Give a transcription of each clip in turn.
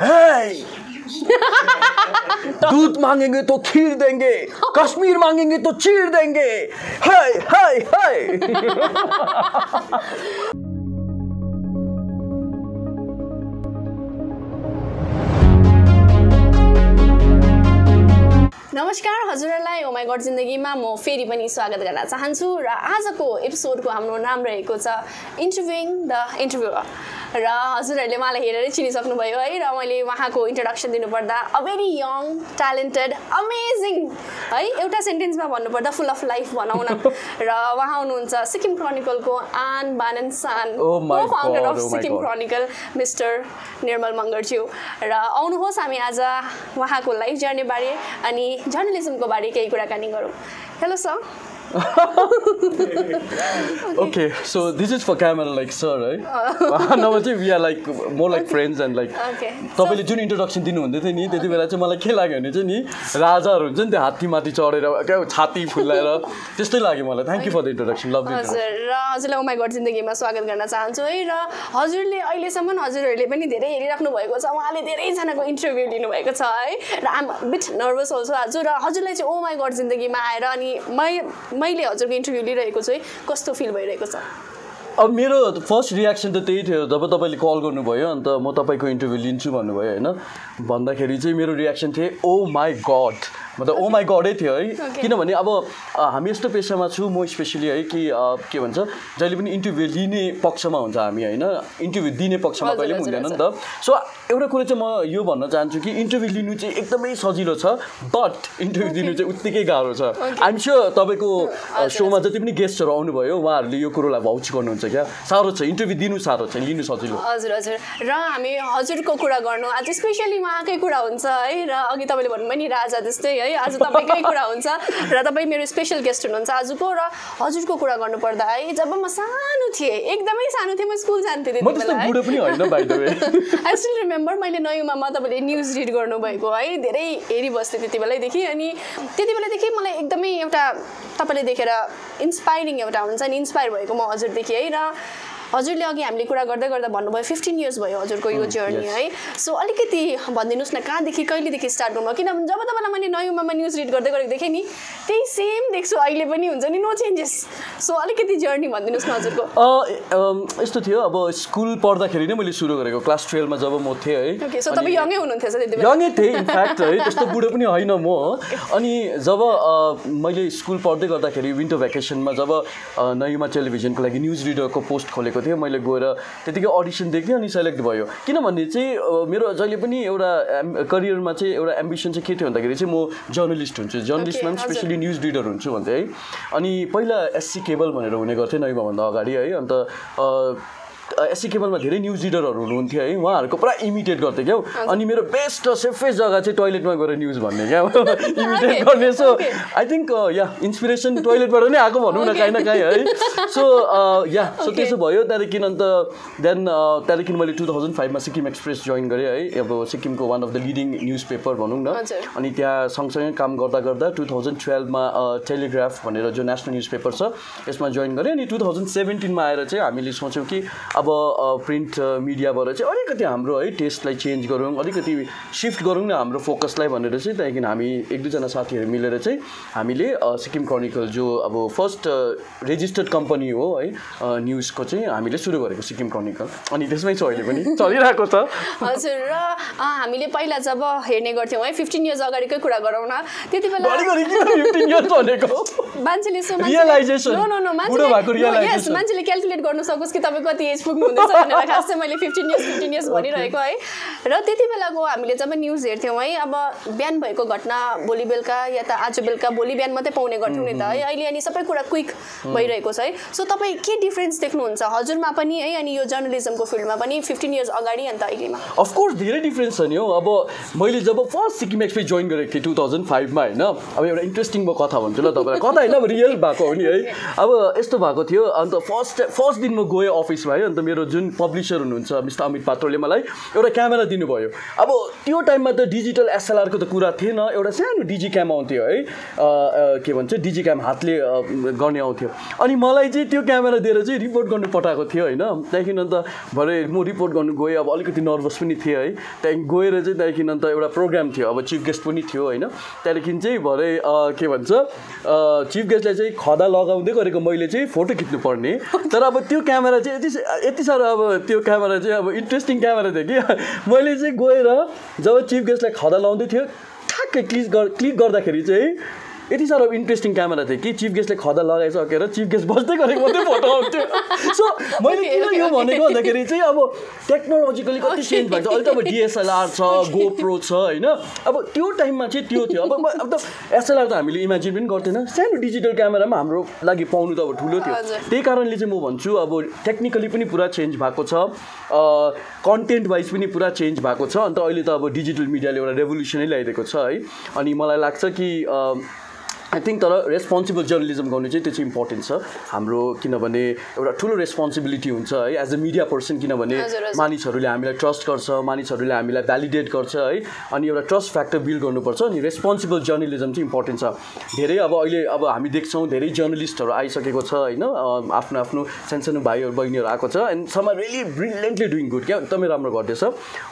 है दूध मांगेंगे तो खीर देंगे कश्मीर मांगेंगे तो चीर देंगे। हाय हाय हाय नमस्कार हजुरहरूलाई ओमाई गड जिन्दगीमा म फेरि पनि स्वागत गर्न चाहन्छु र आजको एपिसोडको हाम्रो नाम रहेको छ इन्टरभ्युङ द इन्टरभ्यू र हजुरहरूले मलाई हेरेरै चिनिसक्नुभयो है र मैले उहाँको introduction दिनुपर्दा a very young talented amazing है एउटा सेन्टेन्समा भन्नुपर्दा फुल अफ लाइफ भनौँ न। र उहाँ हुनुहुन्छ सिक्किम क्रोनिकलको आन बानन सान Oh my founder of oh Sikkim. Chronicle mister Nirmal मङ्गरज्यू। र आउनुहोस् हामी आज उहाँको लाइफ जर्नी बारे अनि जर्नलिजमको बारे केही कुराकानी गरौँ। Hello sir okay so this is for camera like sir है नभए चाहिँ we are like more like friends and like. तपाईँले जुन इन्ट्रोडक्सन दिनुहुँदै थियो नि त्यति बेला चाहिँ मलाई के लाग्यो भने चाहिँ नि राजाहरू हुन्छ नि त्यो हात्तीमाथि चढेर क्या छाती फुल्लाएर त्यस्तै लाग्यो मलाई। Thank you for the introduction love हजुर र हजुरलाई उमा गड जिन्दगीमा स्वागत गर्न चाहन्छु है र हजुरले अहिलेसम्म हजुरहरूले पनि धेरै हेरिराख्नु भएको छ उहाँले धेरैजनाको इन्टरभ्यू लिनुभएको छ है र आम बिट नर्भस अल्सो आज र हजुरलाई चाहिँ ओ माई गड जिन्दगीमा आएर अनि मै मैले हजुरको इन्टरभ्यू लिइरहेको छु है कस्तो फिल भइरहेको छ? अब मेरो फर्स्ट रियाक्सन त त्यही थियो जब तपाईँले कल गर्नुभयो अन्त म तपाईँको इन्टरभ्यू लिन्छु भन्नुभयो होइन? भन्दाखेरि चाहिँ मेरो रियाक्सन थिएँ ओ माई गड मतलब ओ माई गडै थियो है. किनभने अब हामी यस्तो पेसामा छु म स्पेसली है कि के भन्छ जहिले पनि इन्टरभ्यू लिने पक्षमा हुन्छ हामी होइन? इन्टरभ्यू दिने पक्षमा कहिले पनि हुँदैन नि त। सो एउटा कुरा चाहिँ म यो भन्न चाहन्छु कि इन्टरभ्यू लिनु चाहिँ एकदमै सजिलो छ बट इन्टरभ्यू दिनु चाहिँ उत्तिकै गाह्रो छ। आइम स्योर तपाईँको सोमा जति पनि गेस्टहरू आउनुभयो उहाँहरूले यो कुरोलाई भाउच गर्नुहुन्छ क्या? साह्रो छ इन्टरभ्यू दिनु साह्रो छ लिनु सजिलो। हजुर हजुर। र हामी हजुरको कुरा गर्नु आज स्पेसली उहाँकै कुरा हुन्छ है र अघि तपाईँले भन्नुभयो नि राजा जस्तै है। आज तपाईँकै कुरा हुन्छ र तपाईँ मेरो स्पेसल गेस्ट हुनुहुन्छ आजको र हजुरको कुरा गर्नुपर्दा है जब म सानो थिएँ एकदमै सानो थिएँ म स्कुल जान्थेँ म आई स्टिल रिमेम्बर मैले नयुमामा तपाईँले न्युज रिड गर्नुभएको है। धेरै हेरिबस्थेँ त्यति बेलैदेखि अनि त्यति बेलादेखि मलाई एकदमै एउटा तपाईँले देखेर इन्सपाइरिङ एउटा हुन्छ नि इन्सपायर भएको म हजुरदेखि है। र हजुरले अघि हामीले कुरा गर्दै गर्दा भन्नुभयो फिफ्टिन इयर्स भयो हजुरको यो जर्नी. है। सो अलिकति भनिदिनुहोस् न कहाँदेखि कहिलेदेखि स्टार्ट गर्नुभयो? किनभने जब तपाईँलाई मैले नयुमामा न्युज रिड गर्दै गरेको देखेँ नि त्यही सेम देख्छु अहिले पनि हुन्छ नि नो चेन्जेस सो अलिकति जर्नी भनिदिनुहोस् न हजुरको। यस्तो थियो अब स्कुल पढ्दाखेरि नै मैले सुरु गरेको क्लास टुवेल्भमा जब म थिएँ है। सो तपाईँ यङै बेला। यङै थिएँ इनफ्याक्ट है त्यस्तो बुढो पनि होइन म। अनि जब मैले स्कुल पढ्दै गर्दाखेरि विन्टर भ्याकेसनमा जब नयुमा टेलिभिजनको लागि न्युज रिडरको पोस्ट खोलेको थिएँ मैले गएर त्यतिकै अडिसन दिएको अनि सेलेक्ट भयो। किनभने चाहिँ मेरो जहिले पनि एउटा करियरमा चाहिँ एउटा एम्बिसन चाहिँ के थियो भन्दाखेरि चाहिँ म जर्नलिस्ट हुन्छु। जर्नलिस्टमा पनि। स्पेसली न्युज रिडर हुन्छु भन्थेँ है। अनि पहिला एससी केबल भनेर हुने गर्थेँ नयुमाभन्दा अगाडि है अन्त एससी केबलमा धेरै न्युज रिडरहरू हुनुहुन्थ्यो है? उहाँहरूको पुरा इमिटेट गर्थेँ क्या अनि मेरो बेस्ट सेफेस्ट जग्गा चाहिँ टोइलेटमा गएर न्युज भन्ने क्या इमिटेट गर्ने so. I think yeah inspiration टोइलेटबाट नै आएको भनौँ न काहीँ न काहीँ है? So yeah so. त्यसो भयो त्यहाँदेखि अन्त देन त्यहाँदेखि मैले टु थाउजन्ड फाइभमा सिक्किम एक्सप्रेस जोइन गरेँ है? अब सिक्किमको one of the leading newspaper भनौँ न। अनि त्यहाँ सँगसँगै काम गर्दा गर्दा टु थाउजन्ड टुवेल्भमा टेलिग्राफ भनेर जो नेसनल न्युज पेपर छ यसमा जोइन गरेँ। अनि टु थाउजन्ड सेभेन्टिनमा आएर चाहिँ हामीले सोच्यौँ कि अब प्रिन्ट मिडियाबाट चाहिँ अलिकति हाम्रो है टेस्टलाई चेन्ज गरौँ अलिकति सिफ्ट गरौँ न हाम्रो फोकसलाई भनेर चाहिँ त्यहाँदेखि हामी एक दुईजना साथीहरू मिलेर चाहिँ हामीले सिक्किम क्रोनिकल जो अब फर्स्ट रेजिस्टर्ड कम्पनी हो है न्युजको चाहिँ हामीले सुरु गरेको सिक्किम क्रोनिकल अनि त्यसमै छ अहिले पनि। चलिरहेको छ। हजुर र हामीले पहिला जब हेर्ने गर्थ्यौँ है फिफ्टिन इयर्स अगाडिकै कुरा गरौँ न त्यति बेला. मान्छेले क्यालकुलेट गर्न सकोस् कि तपाईँ कति एज पुग्नु हुँदैछ भनेर खास चाहिँ मैले फिफ्टिन इयर्स फिफ्टिन इयर्स भनिरहेको है। र त्यति बेलाको हामीले जब न्युज हेर्थ्यौँ है अब बिहान भएको घटना भोलि बेलुका या त आज बेलुका भोलि बिहान मात्रै पाउने गर्थ्यौँ नि त है। अहिले अनि सबै कुरा क्विक भइरहेको छ है। सो तपाईँ के डिफ्रेन्स देख्नुहुन्छ? हजुरमा पनि है अनि यो जर्नलिजमको फिल्डमा पनि फिफ्टिन इयर्स अगाडि अन्त अहिलेमा? अफकोर्स धेरै डिफ्रेन्स छ नि हौ। अब मैले जब फर्स्ट सिक्किम एक्सप्रेस जोइन गरेको थिएँ टु थाउजन्ड फाइभमा होइन? अब एउटा इन्ट्रेस्टिङ म कथा भन्छु ल तपाईँलाई। कथा होइन अब रियल भएको हो नि है। अब यस्तो भएको थियो अन्त फर्स्ट फर्स्ट दिन म गएँ अफिसमा है। अन्त मेरो जुन पब्लिसर हुनुहुन्छ मिस्टर अमित पात्रोले मलाई एउटा क्यामेरा दिनुभयो। अब त्यो टाइममा त डिजिटल एसएलआरको त कुरा थिएन एउटा सानो डिजी क्याम आउँथ्यो है। के भन्छ डिजी क्याम हातले गर्ने आउँथ्यो। अनि मलाई चाहिँ त्यो क्यामेरा दिएर चाहिँ रिपोर्ट गर्नु पठाएको थियो होइन। त्यहाँदेखि अन्त भरे म रिपोर्ट गर्नु गएँ अब अलिकति नर्भस पनि थिएँ है। त्यहाँदेखि गएर चाहिँ त्यहाँदेखि अन्त एउटा प्रोग्राम थियो अब चिफ गेस्ट पनि थियो होइन। त्यहाँदेखि चाहिँ भरे के भन्छ चिफ गेस्टलाई चाहिँ खदा लगाउँदै गरेको मैले चाहिँ फोटो खिच्नु पर्ने तर अब त्यो क्यामेरा चाहिँ यति साह्रो अब त्यो क्यामेरा चाहिँ अब इन्ट्रेस्टिङ क्यामेरा थियो कि। मैले चाहिँ गएर जब चिफ गेस्टलाई खदा लाउँदै थियो ठ्याक्कै क्लिक गर क्लिक गर्दाखेरि चाहिँ यति साह्रो इन्ट्रेस्टिङ क्यामेरा थियो कि चिफ गेस्टले खदा लगाइसकेर चिफ गेस्ट बस्दै गरेको मात्रै फोटो आउँथ्यो। सो मैले किन यो. भनेको भन्दाखेरि चाहिँ अब टेक्नोलोजिकली कति चेन्ज भएको छ अहिले त अब डिएसएलआर छ गोप्रो छ होइन? अब त्यो टाइममा चाहिँ त्यो थियो। अब अब त एसएलआर त हामीले इमेजिन पनि गर्थेन सानो डिजिटल क्यामेरामा हाम्रो लागि पाउनु त अब ठुलो थियो। त्यही कारणले चाहिँ म भन्छु अब टेक्निकली पनि पुरा चेन्ज भएको छ। कन्टेन्ट वाइज पनि पुरा चेन्ज भएको छ। अन्त अहिले त अब डिजिटल मिडियाले एउटा रेभोल्युसनै ल्याइदिएको छ है? अनि मलाई लाग्छ कि आई थिङ्क तर रेस्पोन्सिबल जर्नलिजम गर्नु चाहिँ त्यो चाहिँ इम्पोर्टेन्ट छ। हाम्रो किनभने एउटा ठुलो रेस्पोन्सिबिलिटी हुन्छ है एज अ मिडिया पर्सन किनभने। मानिसहरूले हामीलाई ट्रस्ट गर्छ मानिसहरूले हामीलाई भ्यालिडेट गर्छ है अनि एउटा ट्रस्ट फ्याक्टर बिल्ड गर्नुपर्छ अनि रेस्पोन्सिबल जर्नलिजम चाहिँ इम्पोर्टेन्ट छ। धेरै अब अहिले अब हामी देख्छौँ धेरै जर्नलिस्टहरू आइसकेको छ होइन आफ्नो आफ्नो सानसानो भाइहरू बहिनीहरू आएको छ and some are really brilliantly doing good क्या? एकदमै राम्रो गर्दैछ।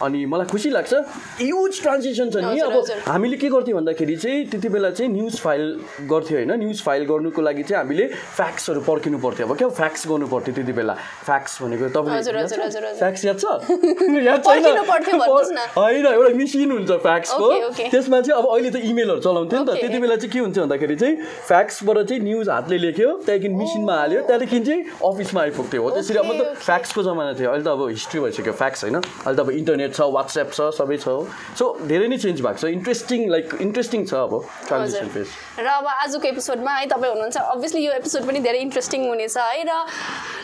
अनि मलाई खुसी लाग्छ। ह्युज ट्रान्जेक्सन छ नि। अब। हामीले के गर्थ्यौँ भन्दाखेरि चाहिँ त्यति बेला चाहिँ न्युज फाइल गर्थ्यो होइन न्युज फाइल गर्नुको लागि चाहिँ हामीले फ्याक्सहरू पर्खिनु पर्थ्यो। अब क्या फ्याक्स गर्नु पर्थ्यो त्यति बेला। फ्याक्स भनेको तपाईँले। फ्याक्स याद छ? याद छैन। होइन एउटा मिसिन हुन्छ फ्याक्सको. त्यसमा चाहिँ अब अहिले त इमेलहरू चलाउँथ्यो नि त. त्यति बेला चाहिँ के हुन्थ्यो भन्दाखेरि चाहिँ फ्याक्सबाट चाहिँ न्युज हातले लेख्यो त्यहाँदेखि मिसिनमा हाल्यो त्यहाँदेखि चाहिँ अफिसमा आइपुग्थ्यो हो। त्यसरी अब okay. फ्याक्सको जमाना थियो। अहिले त अब हिस्ट्री भइसक्यो फ्याक्स होइन? अहिले त अब इन्टरनेट छ वाट्सएप छ सबै छ सो धेरै नै चेन्ज भएको छ। इन्ट्रेस्टिङ लाइक इन्ट्रेस्टिङ छ अब ट्रान्जेक्सन फेज र अब आजको एपिसोडमा है तपाईँ हुनुहुन्छ। अभियसली यो एपिसोड पनि धेरै इन्ट्रेस्टिङ हुनेछ है र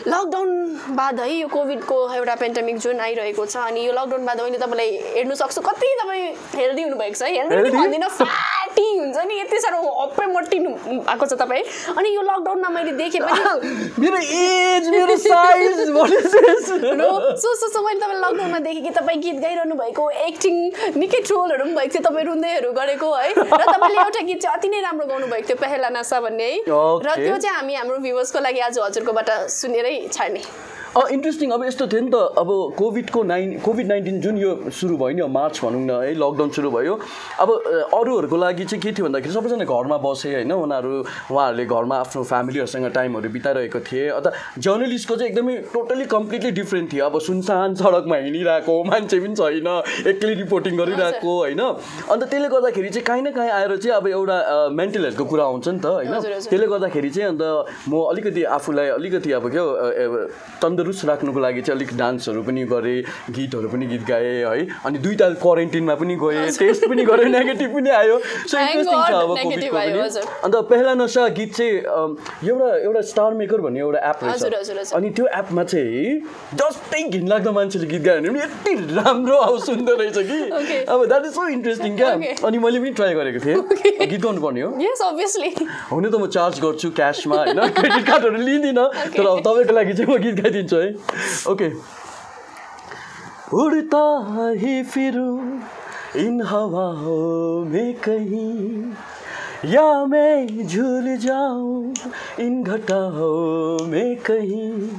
लकडाउन बाद है यो कोभिडको एउटा पेन्डेमिक जुन आइरहेको छ अनि यो लकडाउन बाद मैले तपाईँलाई हेर्नु सक्छु। कति तपाईँ हेल्दी हुनुभएको छ है? हेल्दी? भन्दिनँ फ्याटी हुन्छ नि। यति साह्रो हप्पै मट्टिनु भएको छ तपाईँ। अनि यो लकडाउनमा मैले देखेँ पनि मेरो एज मेरो साइज सो सो सो मैले तपाईँ लकडाउनमा देखेँ कि तपाईँ गीत गाइरहनु भएको एक्टिङ निकै ट्रोलहरू पनि भएको थियो तपाईँ रुँदैहरू गरेको है। र तपाईँले एउटा गीत चाहिँ अति नै राम्रो गाउनुभएको थियो पहेला नासा भन्ने है र. त्यो चाहिँ हामी हाम्रो भ्युवर्सको लागि आज हजुरकोबाट सुनेरै छाड्ने इन्ट्रेस्टिङ अब यस्तो थियो नि त अब कोभिडको नाइन कोभिड नाइन्टिन जुन यो सुरु भयो नि अब मार्च भनौँ न है लकडाउन सुरु भयो। अब अरूहरूको लागि चाहिँ के थियो भन्दाखेरि सबैजना घरमा बसे होइन उनीहरू उहाँहरूले घरमा आफ्नो फ्यामिलीहरूसँग टाइमहरू बिताइरहेको थिए। अन्त जर्नलिस्टको चाहिँ एकदमै टोटली कम्प्लिटली डिफ्रेन्ट थियो। अब सुनसान सडकमा हिँडिरहेको मान्छे पनि छैन एक्लै रिपोर्टिङ गरिरहेको होइन। अन्त त्यसले गर्दाखेरि चाहिँ काहीँ न काहीँ आएर चाहिँ अब एउटा मेन्टल हेल्थको कुरा आउँछ नि त होइन। त्यसले गर्दाखेरि चाहिँ अन्त म अलिकति आफूलाई अलिकति अब क्या हो, तन्दुरुस्त राख्नुको लागि चाहिँ अलिक डान्सहरू पनि गरेँ गीतहरू पनि गीत गाएँ है। अनि दुईवटा क्वारेन्टिनमा पनि गएँ टेस्ट पनि गरेँ नेगेटिभ पनि आयो। सो इन्ट्रेस्टिङ छ अब कोभिडको पनि। अन्त पहिला नसा गीत चाहिँ एउटा एउटा स्टार मेकर भन्ने एउटा एप रहेछ। अनि त्यो एपमा चाहिँ जस्तै घिनलाग्दो मान्छेले गीत गायो भने पनि यति राम्रो आउँछ सुन्दो रहेछ कि. अब द्याट इज सो इन्ट्रेस्टिङ क्या. अनि मैले पनि ट्राई गरेको थिएँ। गीत गाउनुपर्ने हो। यस अभियसली हुन त म चार्ज गर्छु क्यासमा होइन। क्रेडिट कार्डहरू लिँदिनँ। तर अब तपाईँको लागि चाहिँ म गीत गाइदिन्छु। है ओके उड़ता ही फिरूं इन हवाओं में कहीं। या मैं झूल जाऊँ इन घटाओं में कहीं।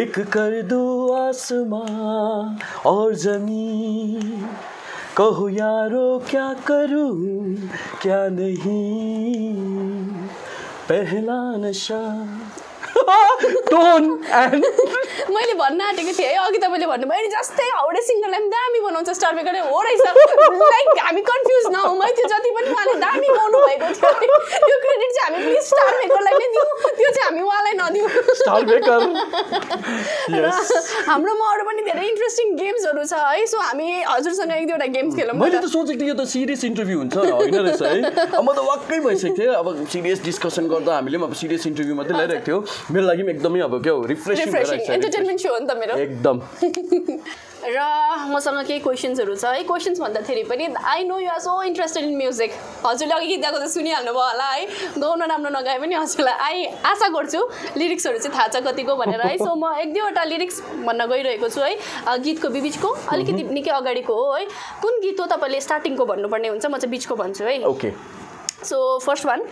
एक कर दो आसमां और ज़मीन। कहो, यारो, क्या करूँ? क्या नहीं? पहला नशा मैले भन्न आँटेको थिएँ। है अघि तपाईँले भन्नुभयो नि जस्तै हाउडे सिङ्गरलाई पनि दामी बनाउँछ स्टार मेकरले। हो रहेछ। लाइक हामी कन्फ्युज नहौँ है। त्यो जति पनि उहाँले दामी गाउनु भएको थियो त्यो क्रेडिट चाहिँ हामी प्लिज स्टार मेकरलाई नै दिउँ। त्यो चाहिँ हामी उहाँलाई नदिउँ। र हाम्रोमा अरू पनि धेरै इन्ट्रेस्टिङ गेम्सहरू छ है। सो हामी हजुरसँग एक दुईवटा गेम्स खेलौँ। मैले त। सोचेको थिएँ यो त सिरियस इन्टरभ्यू हुन्छ होइन रहेछ है। म त वाक्कै भइसकेको थिएँ अब सिरियस डिस्कसन गर्दा हामीले पनि अब सिरियस इन्टरभ्यू मात्रै ल्याइरहेको थियो। मेरो लागि पनि एकदमै अब क्या रिफ्रेसिङ सो हो नि त मेरो। एकदम। र मसँग केही क्वेसन्सहरू छ। है क्वेसन्स भन्दाखेरि पनि I know you are so interested in music हजुरले अघि गीत गाएको त सुनिहाल्नु भयो होला है। गाउन राम्रो नगाए पनि हजुरलाई आई आशा गर्छु लिरिक्सहरू चाहिँ थाहा छ कतिको भनेर। है सो म एक दुईवटा लिरिक्स भन्न गइरहेको छु है। गीतको बिबिचको अलिकति निकै अगाडिको हो है। कुन गीत हो तपाईँले स्टार्टिङको भन्नुपर्ने हुन्छ म चाहिँ बिचको भन्छु है। ओके सो फर्स्ट वान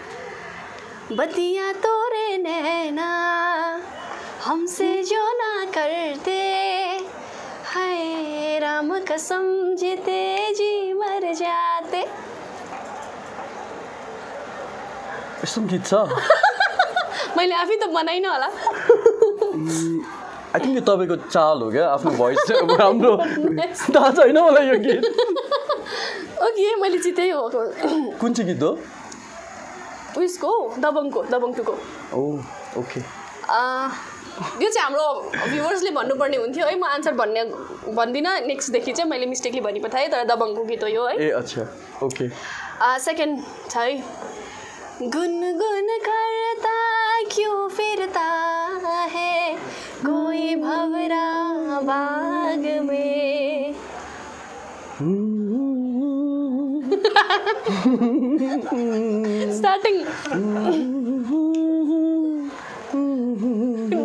बतिया तोरे नैना हमसे जो ना करते हाय राम कसम जीते जी मर जाते। यस्तो गीत छ मैले आफै त बनाइनँ होला। आई थिङ्क यो तपाईँको चाल हो क्या आफ्नो भोइस चाहिँ अब राम्रो। थाहा छैन मलाई यो गीत। ओके मैले जितेँ हो। कुन चाहिँ गीत हो? उयसको दबङको दबङ टुको ओके यो चाहिँ हाम्रो भ्युवर्सले भन्नुपर्ने हुन्थ्यो है म आन्सर भन्ने भन्दिनँ नेक्स्टदेखि चाहिँ मैले मिस्टेकली भनिपठाएँ तर दबङको गीत हो यो है ए अच्छा ओके सेकेन्ड छ है गुनगुन करता क्यों फिरता है कोई भवरा बाग में स्टार्टिङ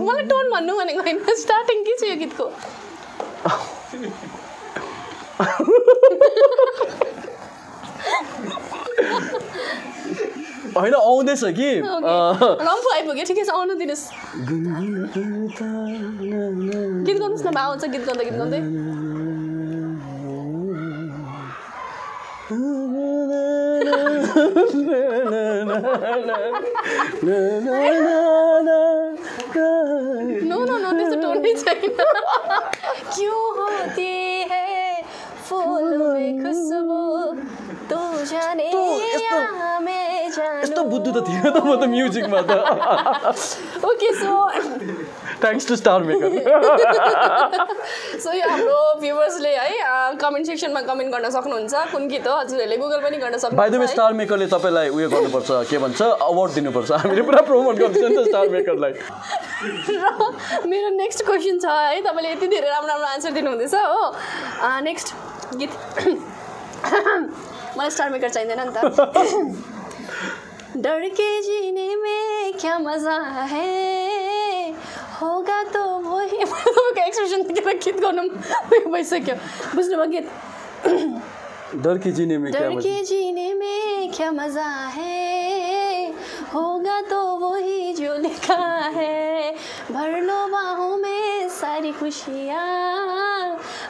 मलाई टोन भन्नु भनेको होइन स्टार्टिङ के छ यो गीतको होइन आउँदैछ कि? रम्फू आइपुग्यो ठिकै छ आउनु दिनुहोस्। गीत गाउनुहोस् न भए आउँछ गीत गाउँदा गीत गाउँदै। नो नो नो त्यस्तो टोन नै छैन क्यों होती है फूल में खुशबू? तू जाने यस्तो- बुद्धि त थिएन त म त म्युजिकमा त okay so thanks to star maker so यो हाम्रो भ्युवर्सले है कमेन्ट सेक्सनमा कमेन्ट गर्न सक्नुहुन्छ। कुन गीत हो? हजुरहरूले गुगल पनि गर्न बाई द वे सक्नुहुन्छ। स्टार मेकरले तपाईँलाई उयो गर्नुपर्छ के भन्छ अवार्ड दिनुपर्छ। हामीले पुरा प्रमोट गर्छ नि त स्टार मेकरलाई र मेरो नेक्स्ट क्वेसन छ है तपाईँले यति धेरै राम्रो राम्रो आन्सर दिनुहुँदैछ हो। नेक्स्ट गीत। मलाई स्टार मेकर चाहिँदैन नि त डर के जीने में क्या मज़ा है? होगा तो वही। एक्सप्रेसन देखेर गीत उयो भइसक्यो बुझ्नुभयो गीत डर के जीने में डर के जीने में क्या मज़ा है? होगा तो वही जो लिखा है। भर लो बाहों में सारी खुशियाँ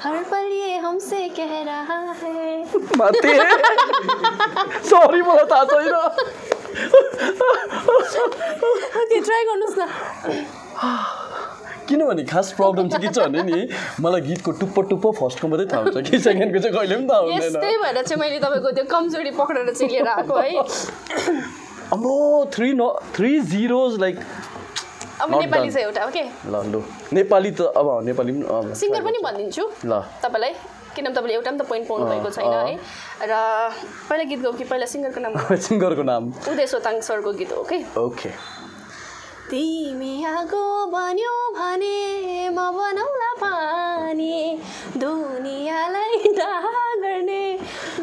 हर पल ये हमसे कह रहा है। माथि सरी मलाई थाहा छैन ओके ट्राई गर्नुहोस् न किनभने खास प्रब्लम चाहिँ के छ भने नि मलाई गीतको टुप्पो टुप्पो फर्स्टको मात्रै थाहा हुन्छ कि सेकेन्डको चाहिँ कहिले पनि थाहा हुँदैन। यस्तै भएर चाहिँ मैले तपाईँको त्यो कमजोरी पक्रेर चाहिँ लिएर आएको है। अम्बो थ्री न थ्री जिरोज लाइक अब नेपाली. चाहिँ एउटा ओके ल लु। नेपाली त अब नेपाली पनि सिङ्गर पनि भनिदिन्छु। ल। तपाईँलाई किनभने तपाईँले एउटा पनि त पोइन्ट पाउनु भएको छैन है? र पहिला गीत गाउँ कि पहिला सिङ्गरको नाम सिङ्गरको नाम। उदय सोताङ सरको गीत हो ओके ओके। तिमी आगो बन्यो भने म बनाउला पानी। दुनियाँलाई डाह गर्ने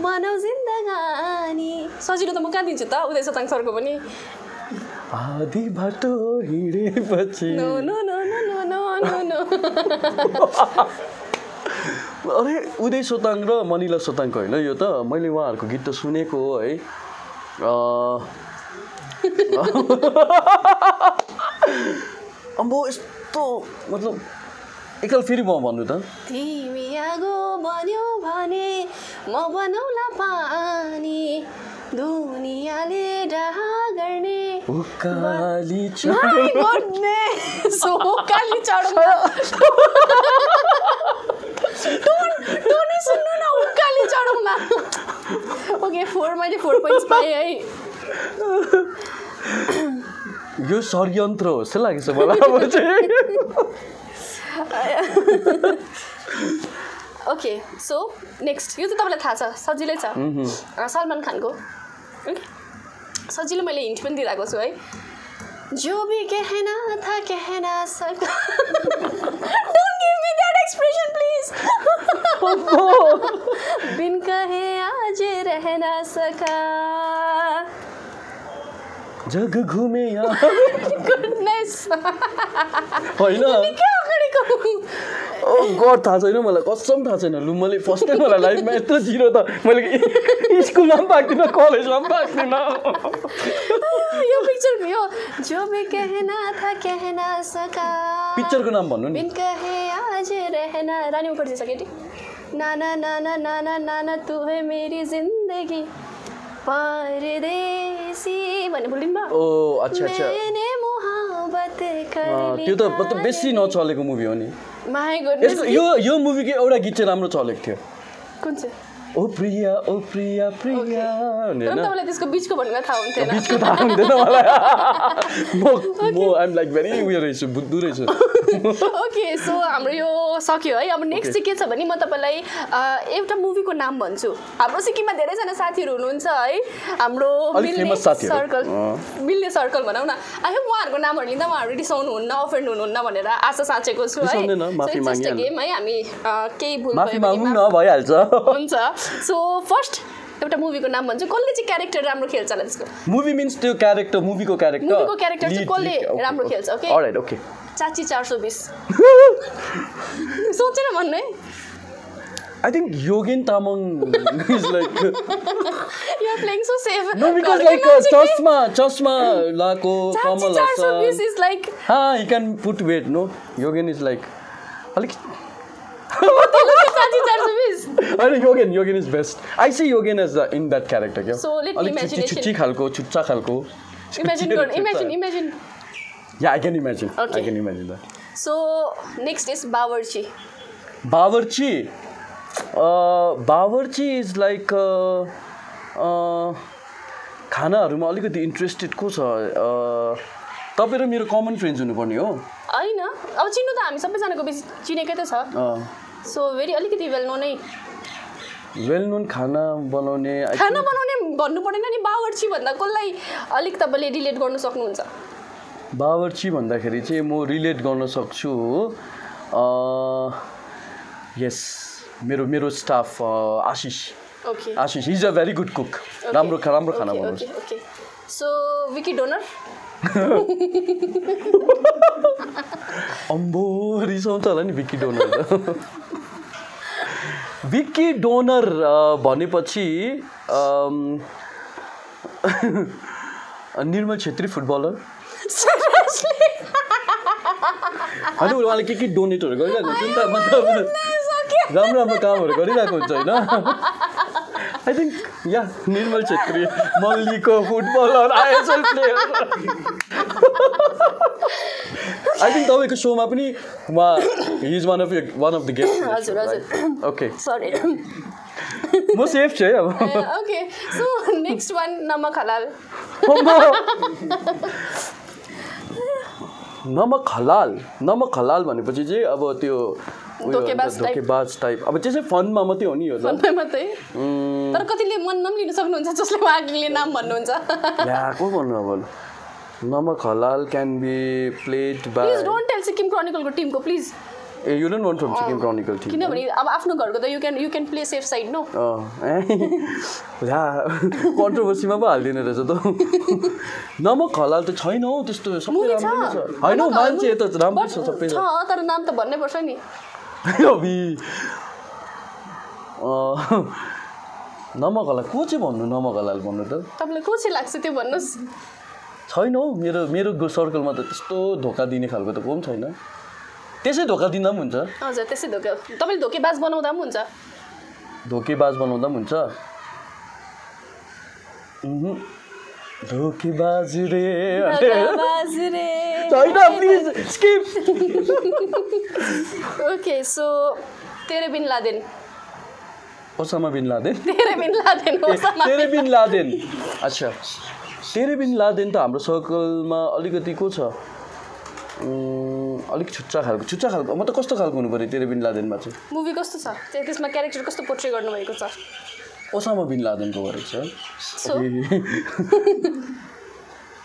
बनाउ जिन्दगानी। सजिलो त म कहाँ दिन्छु त उदय सोताङ सरको पनि? आधी नो नो अरे उदय सोताङ र मनिला सोताङ होइन यो त? मैले उहाँहरूको गीत त सुनेको हो है। अब यस्तो मतलब एकल फेरि म भन्नु त। तिमी आगो बन्यो भने म बनाउला पानी। दुनियाँले डाह गर्ने उकाली My goodness! So, काली चढौँ टोनी सुन्नु न उकाली चढौँ न ओके फोर मैले फोर पोइन्ट्स पाएँ है यो षड्यन्त्र हो जस्तो लागेको छ मलाई अब चाहिँ ओके सो नेक्स्ट यो त तपाईँलाई थाहा छ सजिलै छ। सलमान खानको। सजिलो मैले हिन्ट पनि दिइरहेको छु है। जो भी कहना था कह ना सका don't give me that expression please बिन कहे आज रह ना सका। जग घुमे गुडनेस होइन। गड थाहा छैन मलाई कसम थाहा छैन। लु मैले फर्स्ट टाइम मलाई लाइफमा यत्रो जिरो त मैले स्कुलमा पनि पाक्दिनँ कलेजमा पनि पाक्दिनँ। यो पिक्चर यो जो भी कहना था कह ना सका पिक्चरको नाम भन्नु नि। बिन कहे आज रहना। रानी मुखर्जी छ केटी? नाना नाना नाना नाना तू है मेरी जिंदगी। परदेसी भन्ने बोलिदिनु भयो। ओ अच्छा अच्छा। त्यो त बेसी नचलेको मुभी हो नि। यो यो मुभीको एउटा गीत चाहिँ राम्रो चलेको थियो। कुन चाहिँ? ओ प्रिया ओ प्रिया प्रिया तपाईँलाई त्यसको बिचको भनेर थाहा हुन्थेन बिचको थाहा हुँदैन मलाई म म आइम लाइक भेरी उयो रहेछु बुद्धु रहेछु ओके सो हाम्रो यो सक्यो है अब नेक्स्ट चाहिँ के छ भने म तपाईँलाई एउटा मुभीको नाम भन्छु हाम्रो सिक्किममा धेरैजना साथीहरू हुनुहुन्छ है हाम्रो मिल्ने। सर्कल मिल्ने सर्कल भनौँ न आई होप उहाँहरूको नामहरू लिँदा उहाँहरू रिसाउनुहुन्न अफेन्ड हुनुहुन्न भनेर आशा साँचेको छु है। गेम है हामी केही भुल भइहाल्छ हुन्छ सो फर्स्ट एउटा मुभीको नाम भन्छु। कसले चाहिँ क्यारेक्टर राम्रो खेल्छ होला त्यसको? मुभी मिन्स त्यो क्यारेक्टर मुभीको क्यारेक्टर मुभीको character चाहिँ कसले राम्रो खेल्छ, okay? अलराइट ओके चाची चार सौ बिस सोचेर भन्नु है। I think Yogen Tamang is like You're playing so safe. No because like? चस्मा चस्मा चाची कमल चार सौ बिस हसन is like हा he can put weight no Yogen is like होइन Yogen Yogen is best I see Yogen as the in that character क्या? अलिक छुच्ची खालको छुच्चा खालको। इमेजिन गर्नु imagine imagine yeah I can imagine I. Can imagine that so next is Bawarchi Bawarchi Bawarchi is like खानाहरूमा अलिकति interested को छ? अ, तपाईँ र मेरो कमन फ्रेन्ड्स हुनुपर्ने हो। होइन। अब चिन्नु त हामी सबैजनाको बेसी चिनेकै त छ। सो भेरी अलिकति वेल नै वेल नोन खाना बनाउने खाना बनाउने भन्नु परेन नि बावर्ची भन्दा कसलाई अलिक तपाईँले रिलेट गर्नु सक्नुहुन्छ? बावर्ची भन्दाखेरि चाहिँ म रिलेट गर्न सक्छु यस मेरो मेरो staff Ashish. Okay Ashish is a very good cook राम्रो राम्रो खाना बनाउँछ सो विकी डोनर अम्बो रिसाउँछ होला नि विक्की डोनर विक्की डोनर भनेपछि अम, निर्मल छेत्री फुटबलर। होइन उहाँले के के डोनेटहरू गरिरहेको हुन्छ नि त? मतलब राम्रो राम्रो कामहरू गरिरहेको हुन्छ होइन? I think yeah Nirmal Chhetri मल्लीको footballer ISL player I think तपाईँको सोमा पनि उहाँ his one of one of the guest हजुर, हजुर। ओके सरी म सेफ छु है अब। ओके सो नेक्स्ट वान नमक हलाल नमक हलाल नमक हलाल भनेपछि चाहिँ अब त्यो धोकेबाज टाइप अब त्यसै फनमा मात्रै हो नि यो भन्दै मात्रै? तर कतिले मन नाम लिन सक्नुहुन्छ जसले उहाँले नाम भन्नुहुन्छ। ल्याएको भन्नु अब? Namak Halaal can be played please bye don't tell Sikkim क्रोनिकलको टिमको please. Ah you don't want from Sikkim chronicle ठिक किनभने अब आफ्नो घरको त you can you can play safe side no ल्या कन्ट्रोभर्सीमा पो हालिदिने रहेछ त। नमक हलाल त छैन हौ त्यस्तो सबै होइन मान्छे त राम्रै छ सबै छ तर नाम त भन्नै पर्छ नि। अबि नमक हलाल को चाहिँ भन्नु नमक हलाल भन्नु त तपाईँलाई को चाहिँ लाग्छ त्यो भन्नुहोस् छैन हौ मेरो मेरो सर्कलमा त त्यस्तो धोका दिने खालको त को पनि छैन त्यसै धोका दिँदा पनि हुन्छ हजुर त्यसै धोका तपाईँले धोकेबाज बनाउँदा पनि हुन्छ धोकेबाज बनाउँदा पनि हुन्छ। धोकेबाज रे छैन please skip okay so Tere Bin Laden. Osama bin Laden? Tere Bin Laden Osama Tere Bin Laden. अच्छा तेरे बिन लादेन त हाम्रो सर्कलमा अलिकति को छ? अलिक छुच्चा खालको छुच्चा खालको म त कस्तो खालको हुनु पऱ्यो तेरे बिन लादेनमा चाहिँ? मुभी कस्तो छ? त्यो त्यसमा क्यारेक्टर कस्तो पोर्ट्रे गर्नुभएको छ? ओसामा बिन लादेनको गरेको छ।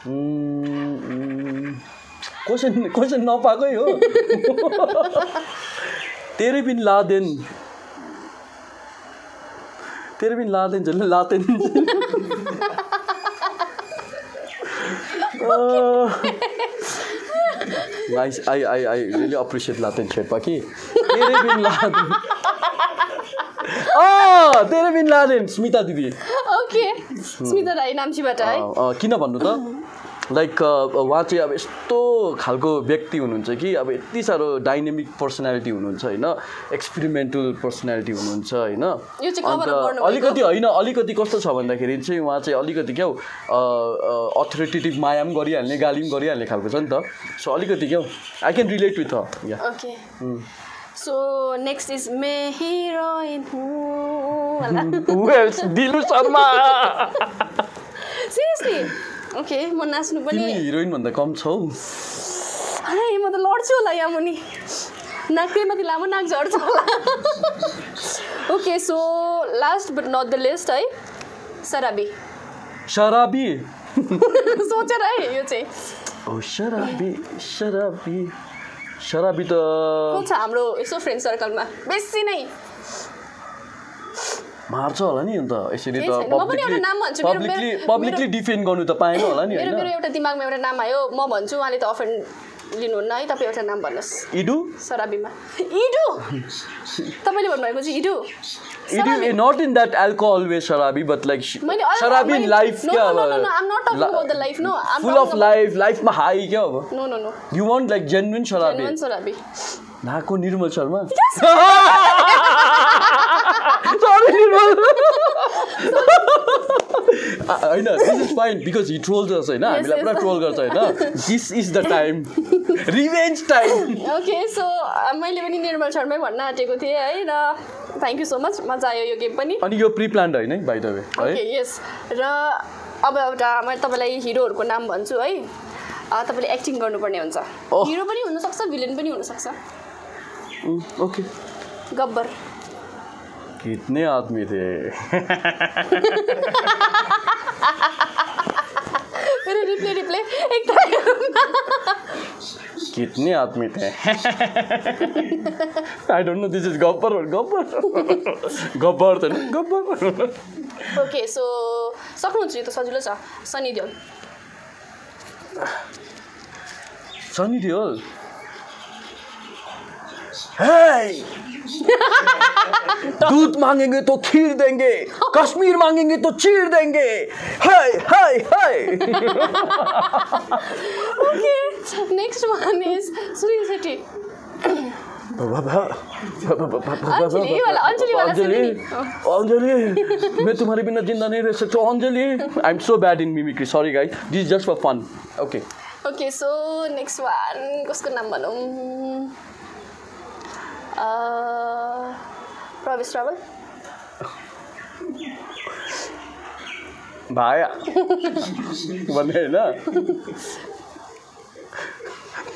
क्वेसन क्वेसन नपाएकै हो तेरे बिन लादेन। तेरे बिन लादेन झन् Laten. I I I I really appreciate Laten Sherpa कि। तेरे बिन लादेन। तेरे बिन लादेन स्मिता दिदी। ओके। स्मिता राई नाम्चीबाट है। किन भन्नु त? लाइक उहाँ चाहिँ अब यस्तो खालको व्यक्ति हुनुहुन्छ कि अब यति साह्रो डाइनेमिक पर्सनालिटी हुनुहुन्छ होइन? एक्सपेरिमेन्टल पर्सनालिटी हुनुहुन्छ होइन? गर्नुभएको? अलिकति होइन अलिकति कस्तो छ भन्दाखेरि चाहिँ उहाँ चाहिँ अलिकति क्या हौ अथोरिटेटिभ माया पनि गरिहाल्ने गाली पनि गरिहाल्ने खालको छ नि त। सो अलिकति क्या हौ I can relate with so next is my heroine Dilu Sharma. Seriously okay म नाच्नु पनि हिरोइन भन्दा कम छौ। है म त लड्छु होला यहाँ मुनि। नाक्रै माथि लामो नाक झर्छ होला। Okay so last but not the least है सराबी शराबी। सोचेर है यो चाहिँ। ओ शराबी शराबी। शराबी त को छ हाम्रो यसो फ्रेन्ड सर्कलमा बेसी नै। मार्छ होला नि अन्त यसरी त पब्लिकली पब्लिकली डिफेन्ड गर्नु त पाएन होला नि मेरो एउटा दिमागमा एउटा नाम आयो। म भन्छु उहाँले त अफेन्ड लिनुहुन्न है। तपाईँ एउटा नाम भन्नुहोस्। इडु? सराबीमा। इडु? तपाईँले भन्नुभएको चाहिँ इडु। इडु not in that alcohol way Sharabi but like मैले- लाइफ क्या फुल अफ लाइफ लाइफमा हाई क्या अब no no no you want like genuine Sharabi नाको निर्मल शर्मा? होइन this is fine because he trolls us होइन? हामीलाई पुरा yes. ट्रोल गर्छ होइन? This is the time revenge time okay so मैले पनि निर्मल शर्मै भन्न आँटेको थिएँ है र थ्याङ्क यू सो मच मजा आयो यो गेम पनि। अनि यो प्रि प्लान्ड होइन है बाई द वे है? ओके यस र अब एउटा मैले तपाईँलाई हिरोहरूको नाम भन्छु है? तपाईँले एक्टिङ गर्नुपर्ने हुन्छ। हिरो पनि हुनसक्छ भिलेन पनि हुनसक्छ। ओके गब्बर। कितने आदमी थे। Replay replay. एकदम कितने आदमी थे। I don't know this is Gabbar or Gabbar. Gabbar त नि गब्बर। ओके सो सक्नुहुन्छ यो त सजिलो छ। सनी देओल। सनी देओल? Hey! दूध मांगेंगे तो खीर देंगे कश्मीर मांगेंगे तो चीर देंगे हाय हाय हाय okay next one is Sunil Shetty Anjali, मैं तुम्हारे बिना ज़िंदा नहीं रह सकता Anjali I am so bad in mimicry sorry guys this just for fun okay okay so next one कसको नाम भनौँ अ, प्रवेश रावल भाया भन्ने होइन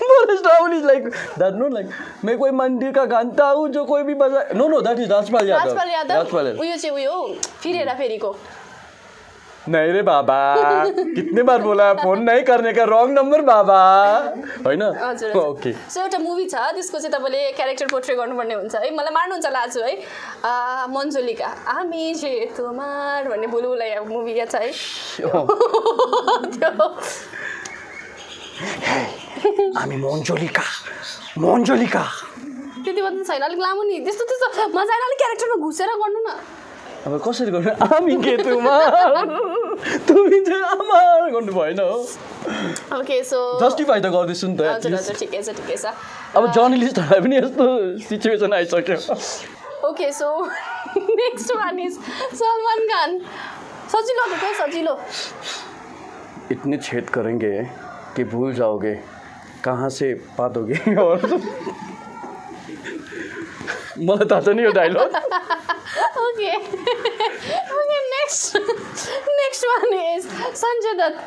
Forest Raul is like that no like मैं कोई मंदिर का घंटा हूँ जो कोई भी बजा no no that is Rajpal Yadav Rajpal Yadav Rajpal उयो चाहिँ उयो हो, फिर हेरा फेरिको नहीं रे बाबा। कितने बार बोला फोन नहीं करने का रॉन्ग नंबर बाबा। होइन। ओके सो एउटा मुभी छ त्यसको चाहिँ तपाईँले क्यारेक्टर पोर्ट्रे गर्नुपर्ने हुन्छ। है मलाई मार्नुहुन्छ होला आज है। मन्जुलिका आमी जे तुमार भन्ने बुलबुला मुभी याद छ है। हामी मोन्जोलिका मोन्जोलिका। त्यति मात्रै छैन अलिक लामो नि। त्यस्तो त्यस्तो मजा आएन अलिक क्यारेक्टरमा घुसेर गर्नु न। अब कसरी गर्नु हामी के तुमार तुमी चाहिँ आमार गर्नु भएन हो ओके सो जस्टिफाई त गर्दैछु नि त हजुर। हजुर ठिकै छ ठिकै छ अब जर्नलिस्टहरूलाई पनि यस्तो सिचुएसन आइसक्यो okay so next one is Salman Khan सजिलो त क्या सजिलो इतने छेद करेंगे कि भूल जाओगे। कहाँ से पातोगे और मलाई थाहा छ नि यो dialogue okay okay next next one is Sanjay Dutt.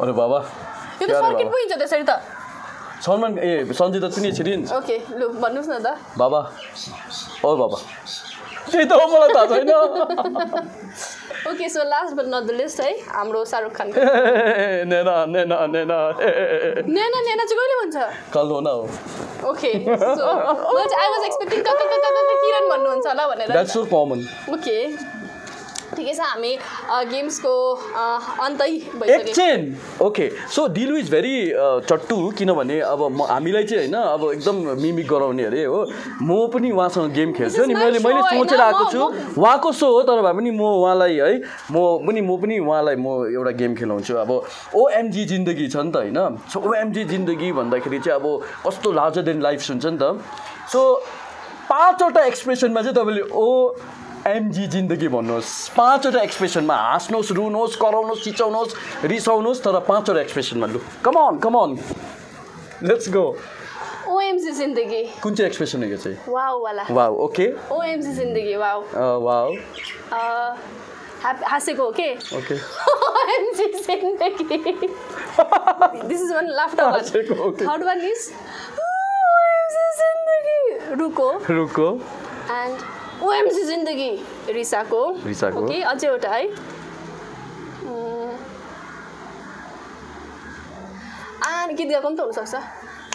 अरे बाबा यो त सर्किट? पो हिँड्छ त्यसरी त। सलमान ए सञ्जय दत्त पनि यसरी। ओके लु भन्नुहोस् न त। बाबा ओ बाबा। त्यही त हो मलाई थाहा छैन। Okay so last but not the least है हाम्रो शाहरुख खान नेना नेना नेना। नेना नेना चाहिँ कहिले भन्छ? Kal Ho Naa Ho. Okay so I was expecting Kiran भन्नुहुन्छ होला भनेर। द्याट्स सो कमन ओके ठिकै छ हामी गेम्सको अन्तै एकछिन okay so Dilu is very चट्टु किनभने अब म हामीलाई चाहिँ होइन अब एकदम मिमिक गराउने अरे हो। म पनि उहाँसँग गेम खेल्छु नि मैले मैले सोचेर? आएको छु उहाँको सो हो तर भए पनि म उहाँलाई है म पनि म पनि उहाँलाई म एउटा गेम खेलाउँछु। अब ओएमजी जिन्दगी छ नि त होइन? सो ओएमजी जिन्दगी भन्दाखेरि चाहिँ अब कस्तो लार्जर देन लाइफ हुन्छ नि त। सो पाँचवटा एक्सप्रेसनमा चाहिँ तपाईँले ओ एमजी जिन्दगी भन्नुहोस्। पाँचवटा एक्सप्रेसनमा हाँस्नुहोस् रुनुहोस् कराउनुहोस् चिचाउनुहोस् रिसाउनुहोस् तर पाँचवटा एक्सप्रेसनमा लु। Come on come on let's go OMC जिन्दगी। कुन चाहिँ एक्सप्रेसन हो यो चाहिँ? वाउ वाला। Wow okay. ओएमसी जिन्दगी वाउ। वाउ। ह्याप- हाँसेको हो के? Okay. OMC Zindagi. This is one laughter one okay. Third one is OMC Zindagi. रुको। रुको। एन्ड ओएमसी जिन्दगी रिसाको। रिसाको। ओके अझै एउटा है आने गीत गाएको पनि त हुनसक्छ।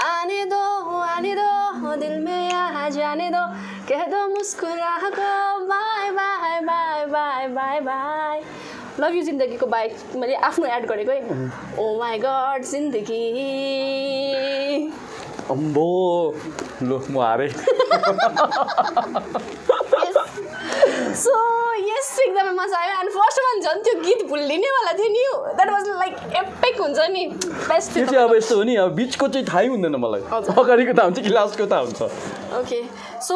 आने दो आने दो दिल में यहाँ जाने दो। कह दो मुस्कुराको bye bye bye bye bye bye love you जिन्दगीको बाइक मैले आफ्नो एड गरेको है। ओ माई गड जिन्दगी। अम्बो लु म हारेँ। सो यस एकदमै मजा आयो। एन्ड फर्स्ट वान झन् त्यो गीत भुलिनेवाला थियो नि द्याट वाज लाइक एपेक हुन्छ नि। बेस्ट त्यो चाहिँ अब यस्तो हो नि अब बिचको चाहिँ थाहै हुँदैन मलाई। अगाडिको थाहा हुन्छ कि लास्टको थाहा हुन्छ। ओके सो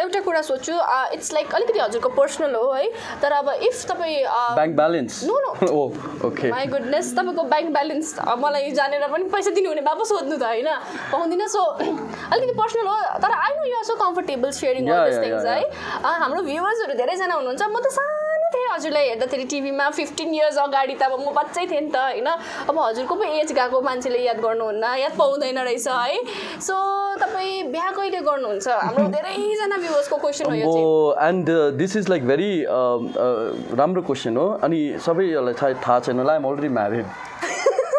एउटा कुरा सोध्छु इट्स लाइक अलिकति हजुरको पर्सनल हो है? तर अब इफ तपाईँ bank balance No, no. Oh okay my goodness तपाईँको ब्याङ्क ब्यालेन्स मलाई जानेर पनि पैसा दिनुहुने पो सोध्नु त होइन? पाउँदिनँ सो अलिकति पर्सनल हो तर I know you are so comfortable sharing things है हाम्रो भ्युवर्सहरू धेरैजना हुनुहुन्छ म त सानो थिएँ हजुरलाई हेर्दाखेरि टिभीमा फिफ्टिन इयर्स अगाडि त अब म बच्चै थिएँ नि त होइन? अब हजुरको पो एज गएको मान्छेले याद गर्नुहुन्न याद पाउँदैन रहेछ है? सो तपाईँ बिहा कहिले गर्नुहुन्छ? हाम्रो धेरैजना भ्युवर्सको क्वेसन हो यो and this is like very राम्रो क्वेसन हो अनि सबैलाई थाहा थाहा छैन होला I'm already married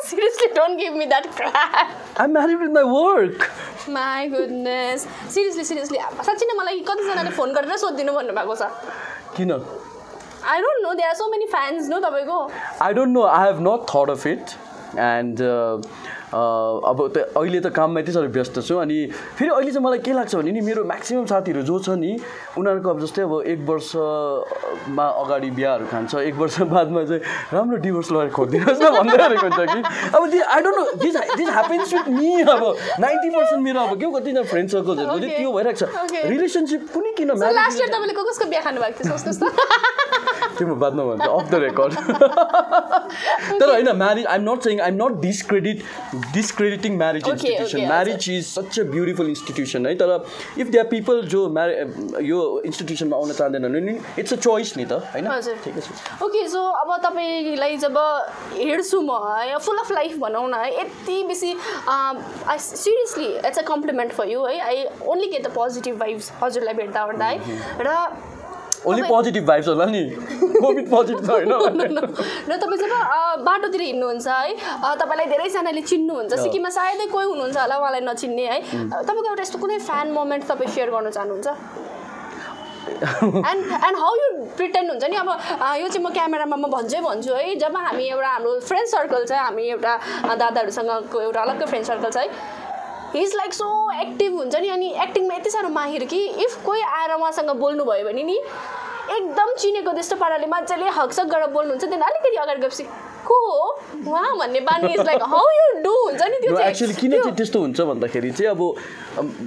seriously don't give me that crack I'm married with my work my goodness seriously seriously साँच्ची नै मलाई कतिजनाले फोन गरेर सोधिदिनु भन्नुभएको छ? किन? I don't know. There are so many fans, no, Tabago? I don't know. I have not thought of it. And. Uh, अब त अहिले त काममा यति साह्रो व्यस्त छु अनि फेरि अहिले चाहिँ मलाई के लाग्छ भने नि मेरो म्याक्सिमम् साथीहरू जो छ नि उनीहरूको अब जस्तै अब एक वर्षमा अगाडि बिहाहरू खान्छ एक वर्ष बादमा चाहिँ राम्रो डिभोर्स लगेर खोजिदिनुहोस् न भन्दै गरेको हुन्छ कि। अब the I don't know this this happens with me अब नाइन्टी पर्सेन्ट मेरो अब के हो कतिजना फ्रेन्ड सर्कल्सहरू Okay. त्यो भइरहेको छ. रिलेसनसिप कुनै किन लास्ट इयर marriage- तपाईँले को कसको बिहा खानुभएको थियो सोच्नुहोस् त। त्यो म बादमा भन्छु अफ द रेकर्ड तर होइन marriage I'm not saying I'm not discredit discrediting marriage institution marriage is such a beautiful institution है तर इफ दे आर पिपल जो म्यारि यो इन्स्टिट्युसनमा आउन चाहँदैनन् भने इट्स अ चोइस नि त होइन हजुर। ठिकै छ ओके सो अब तपाईँलाई जब हेर्छु म है फुल अफ लाइफ भनौँ न है यति बेसी I seriously it's a compliment for you है I only get the positive vibes हजुरलाई भेट्दा ओर्दा है र ओन्ली पोजिटिभ भाइब्स होला नि कोभिड पोजिटिभ होइन र तपाईँ जब बाटोतिर हिँड्नुहुन्छ है तपाईँलाई धेरैजनाले चिन्नुहुन्छ सिक्किममा सायदै कोही हुनुहुन्छ होला उहाँलाई नचिन्ने है तपाईँको एउटा यस्तो कुनै फ्यान मोमेन्ट तपाईँ सेयर गर्न चाहनुहुन्छ and and how you pretend हुन्छ नि अब यो चाहिँ म क्यामेरामा म भन्छु भन्छु है जब हामी एउटा हाम्रो फ्रेन्ड सर्कल छ हामी एउटा दादाहरूसँगको एउटा अलग्गै फ्रेन्ड सर्कल छ है he is like so active हुन्छ नि अनि एक्टिङमा यति साह्रो माहिर कि इफ कोही आएर उहाँसँग बोल्नुभयो भने नि एकदम चिनेको त्यस्तो पाराले मजाले हकसक गरेर बोल्नुहुन्छ त्यहाँदेखि अलिकति अगाडि गएपछि को हो उहाँ भन्ने बानी is like how you do हुन्छ नि त्यो एक्चुली किन चाहिँ त्यस्तो हुन्छ भन्दाखेरि चाहिँ अब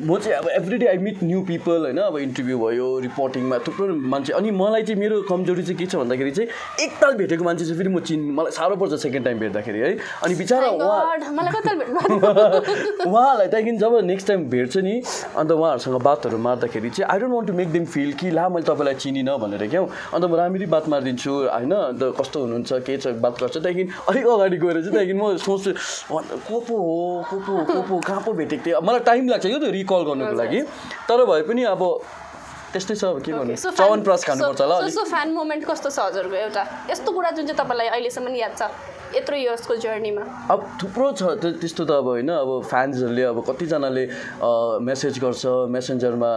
म चाहिँ अब every day I meet new people होइन? अब इन्टरभ्यू भयो रिपोर्टिङमा थुप्रो मान्छे। अनि मलाई चाहिँ मेरो कमजोरी चाहिँ के छ भन्दाखेरि चाहिँ एकताल भेटेको मान्छे चाहिँ फेरि म चिन् मलाई साह्रो पर्छ सेकेन्ड टाइम भेट्दाखेरि है? अनि बिचरा My उहाँ God, मलाई कता भेट्नु उहाँलाई त्यहाँदेखि जब नेक्स्ट टाइम भेट्छ नि अन्त उहाँहरूसँग बातहरू मार्दाखेरि चाहिँ I don't want to make them feel कि ला मैले तपाईँलाई चिनिनँ भनेर क्या अन्त म राम्ररी बात मारिदिन्छु होइन? अन्त कस्तो हुनुहुन्छ के छ बात गर्छ। त्यहाँदेखि अलिक अगाडि गएर चाहिँ त्यहाँदेखि म सोच्छु को पो हो को पो को पो कहाँ पो भेटेको थिएँ? मलाई टाइम लाग्छ क्या त्यो रिकल गर्नुको लागि। तर भए पनि अब त्यस्तै छ अब के भन्नु चवनप्रास खानुपर्छ होला so फ्यान मोमेन्ट कस्तो छ हजुरको एउटा? यस्तो कुरा जुन चाहिँ तपाईँलाई अहिलेसम्म याद छ? यत्रो इयर्सको जर्नीमा अब थुप्रो छ त्यो- त्यस्तो त अब होइन अब फ्यान्सहरूले अब कतिजनाले मेसेज गर्छ मेसेन्जरमा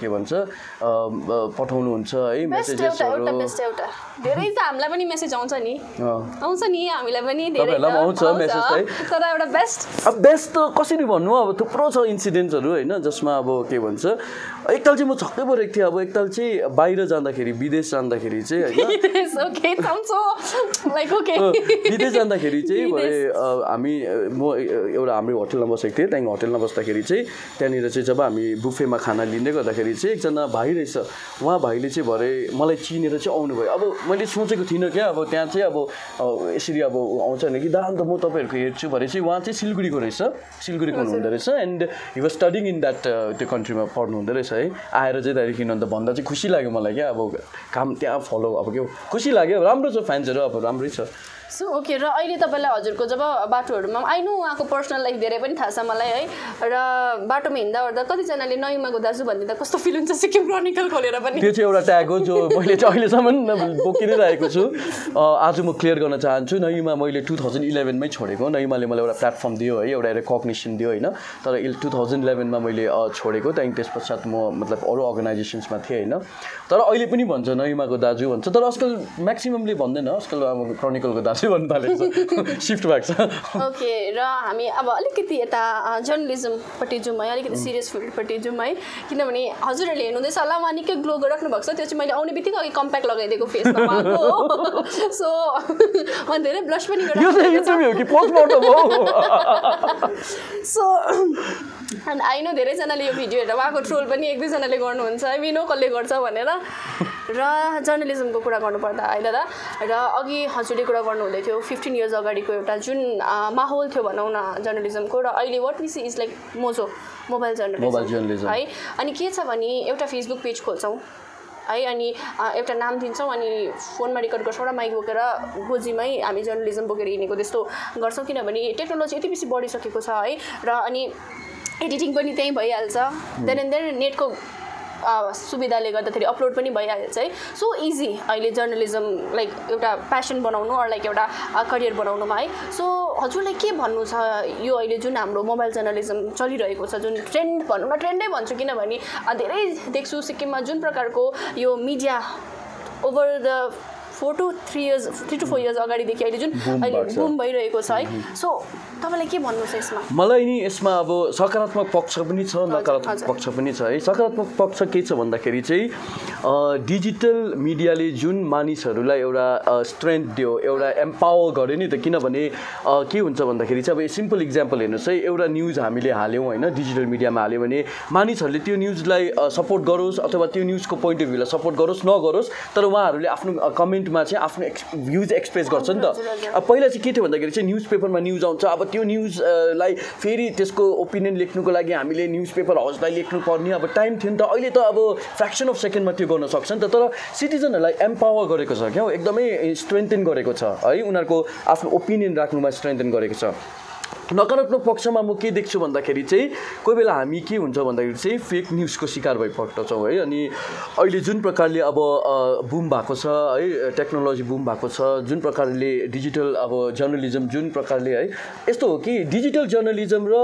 के भन्छ पठाउनुहुन्छ है मेसेजेसहरू धेरै त हामीलाई पनि मेसेज आउँछ नि। आउँछ नि हामीलाई पनि धेरै आउँछ message है? तर एउटा बेस्ट अब बेस्ट त कसरी भन्नु? अब थुप्रो छ इन्सिडेन्ट्सहरू होइन जसमा अब के भन्छ एकताल चाहिँ म छक्कै परेको थिएँ। अब एकताल चाहिँ बाहिर जाँदाखेरि विदेश जाँदाखेरि चाहिँ होइन? विदेश जाँदाखेरि चाहिँ भरे हामी म एउटा हाम्रो होटेलमा बसेको थिएँ। त्यहाँदेखि होटेलमा बस्दाखेरि चाहिँ त्यहाँनिर चाहिँ जब हामी बुफेमा खाना लिँदै गर्दाखेरि चाहिँ एकजना भाइ रहेछ। उहाँ भाइले चाहिँ भरे मलाई चिनेर चाहिँ आउनुभयो। अब मैले सोचेको थिइनँ क्या अब त्यहाँ चाहिँ अब यसरी अब आउँछ भने कि दा अन्त म तपाईँहरूको हेर्छु भरे चाहिँ उहाँ चाहिँ सिलगढीको रहेछ। सिलगढीको हुनुहुँदो रहेछ। And he was studying in that त्यो कन्ट्रीमा पढ्नु हुँदो रहेछ। है। आएर चाहिँ त्यहाँदेखि अन्त भन्दा चाहिँ खुसी लाग्यो मलाई क्या। अब काम त्यहाँ फलो अब के खुसी लाग्यो। राम्रो छ फ्यान्सहरू अब राम्रै छ। सो ओके र अहिले तपाईँलाई हजुरको जब बाटोहरूमा आई नो उहाँको पर्सनल लाइफ धेरै पनि थाहा छ मलाई है। र बाटोमा हिँड्दा ओर्दा कतिजनाले नैमाको दाजु भनिदिँदा कस्तो फिल हुन्छ सिक्किम क्रोनिकल खोलेर पनि। त्यो चाहिँ एउटा ट्याग हो जो मैले चाहिँ अहिलेसम्म बोकि नै रहेको छु। आज म क्लियर गर्न चाहन्छु नैमा मैले टु थाउजन्ड इलेभेनमै छोडेको। नैमाले मलाई एउटा प्लेटफर्म दियो है। एउटा रेकग्नेसन दियो होइन। तर टु थाउजन्ड इलेभेनमा मैले छोडेको। त्यहाँदेखि त्यस पश्चात म मतलब अरू अर्गनाइजेसन्समा थिएँ होइन। तर अहिले पनि भन्छ नैमाको दाजु भन्छ। तर आजकल म्याक्सिममले भन्दैन। आजकल अब क्रोनिकलको दाजु भन्नु थालेको छ। सिफ्ट भएको छ। ओके र हामी अब अलिकति यता जर्नलिजमपट्टि जाउँ है अलिकति सिरियस फिल्डपट्टि जाउँ है। किनभने हजुरहरूले हेर्नुहुँदैछ होला उहाँ निकै ग्लो गरिराख्नु भएको छ। त्यो चाहिँ मैले आउने बित्तिकै अघि कम्प्याक्ट लगाइदिएको फेसमा सो उहाँ धेरै ब्लस पनि यो अनि आइनो धेरैजनाले यो भिडियो हेरेर उहाँको ट्रोल पनि एक दुईजनाले गर्नुहुन्छ। है विनो कसले गर्छ भनेर। र जर्नलिजमको कुरा गर्नुपर्दा है दादा र अघि हजुरले कुरा गर्नुहुँदै थियो फिफ्टिन इयर्स अगाडिको एउटा जुन माहौल थियो भनौँ न जर्नलिजमको र अहिले what this is like mojo mobile. Journalism है? अनि के छ भने एउटा फेसबुक पेज खोल्छौँ। है? अनि एउटा नाम दिन्छौँ अनि फोनमा रेकर्ड गर्छौँ र माइक बोकेर गोजीमै हामी जर्नलिजम बोकेर हिँडेको त्यस्तो गर्छौँ। किनभने टेक्नोलोजी यति बेसी बढिसकेको छ है? र अनि एडिटिङ पनि त्यहीँ भइहाल्छ। देन एन्ड देन नेटको सुविधाले गर्दाखेरि अपलोड पनि भइहाल्छ है। सो इजी अहिले जर्नलिजम लाइक एउटा प्यासन बनाउनु अर लाइक एउटा करियर बनाउनुमा है। सो हजुरलाई के भन्नु छ यो अहिले जुन हाम्रो मोबाइल जर्नलिजम चलिरहेको छ जुन ट्रेन्ड भनौँ न ट्रेन्डै भन्छु किनभने धेरै देख्छु सिक्किममा जुन प्रकारको यो media over the four to three years three to four years अगाडिदेखि अहिले जुन अहिले। बुम भइरहेको छ है। सो तपाईँलाई के भन्नु छ यसमा? मलाई नि यसमा अब सकारात्मक पक्ष पनि छ नकारात्मक। पक्ष पनि छ है। सकारात्मक पक्ष के छ भन्दाखेरि चाहिँ डिजिटल मिडियाले जुन मानिसहरूलाई एउटा स्ट्रेन्थ दियो एउटा एम्पावर गर्यो नि त। किनभने के हुन्छ भन्दाखेरि चाहिँ अब सिम्पल इक्जाम्पल हेर्नुहोस् है। एउटा न्युज हामीले हाल्यौँ होइन डिजिटल मिडियामा हाल्यो भने मानिसहरूले त्यो न्युजलाई सपोर्ट गरोस् अथवा त्यो न्युजको पोइन्ट अफ भ्यूलाई सपोर्ट गरोस् नगरोस् तर उहाँहरूले आफ्नो कमेन्टमा चाहिँ आफ्नो एक्स भ्युज एक्सप्रेस गर्छ नि त। अब पहिला चाहिँ के थियो भन्दाखेरि चाहिँ न्युज पेपरमा न्युज आउँछ। अब त्यो न्युजलाई फेरि त्यसको ओपिनियन लेख्नुको लागि हामीले न्युज पेपर हाउसलाई लेख्नु पर्ने अब टाइम थियो नि त। अहिले त अब फ्रेक्सन अफ सेकेन्डमा त्यो गर्न सक्छ नि त। तर सिटिजनहरूलाई एम्पावर गरेको छ क्या एकदमै स्ट्रेन्थेन गरेको छ। है उनीहरूको आफ्नो ओपिनियन राख्नुमा स्ट्रेन्थेन गरेको छ। नकारात्मक पक्षमा म के देख्छु भन्दाखेरि चाहिँ कोही बेला हामी के हुन्छ भन्दाखेरि चाहिँ फेक न्युजको शिकार भइपर्दछौँ है। अनि अहिले जुन प्रकारले अब बुम भएको छ है टेक्नोलोजी बुम भएको छ जुन प्रकारले डिजिटल अब जर्नलिजम जुन प्रकारले है यस्तो हो कि डिजिटल जर्नलिजम र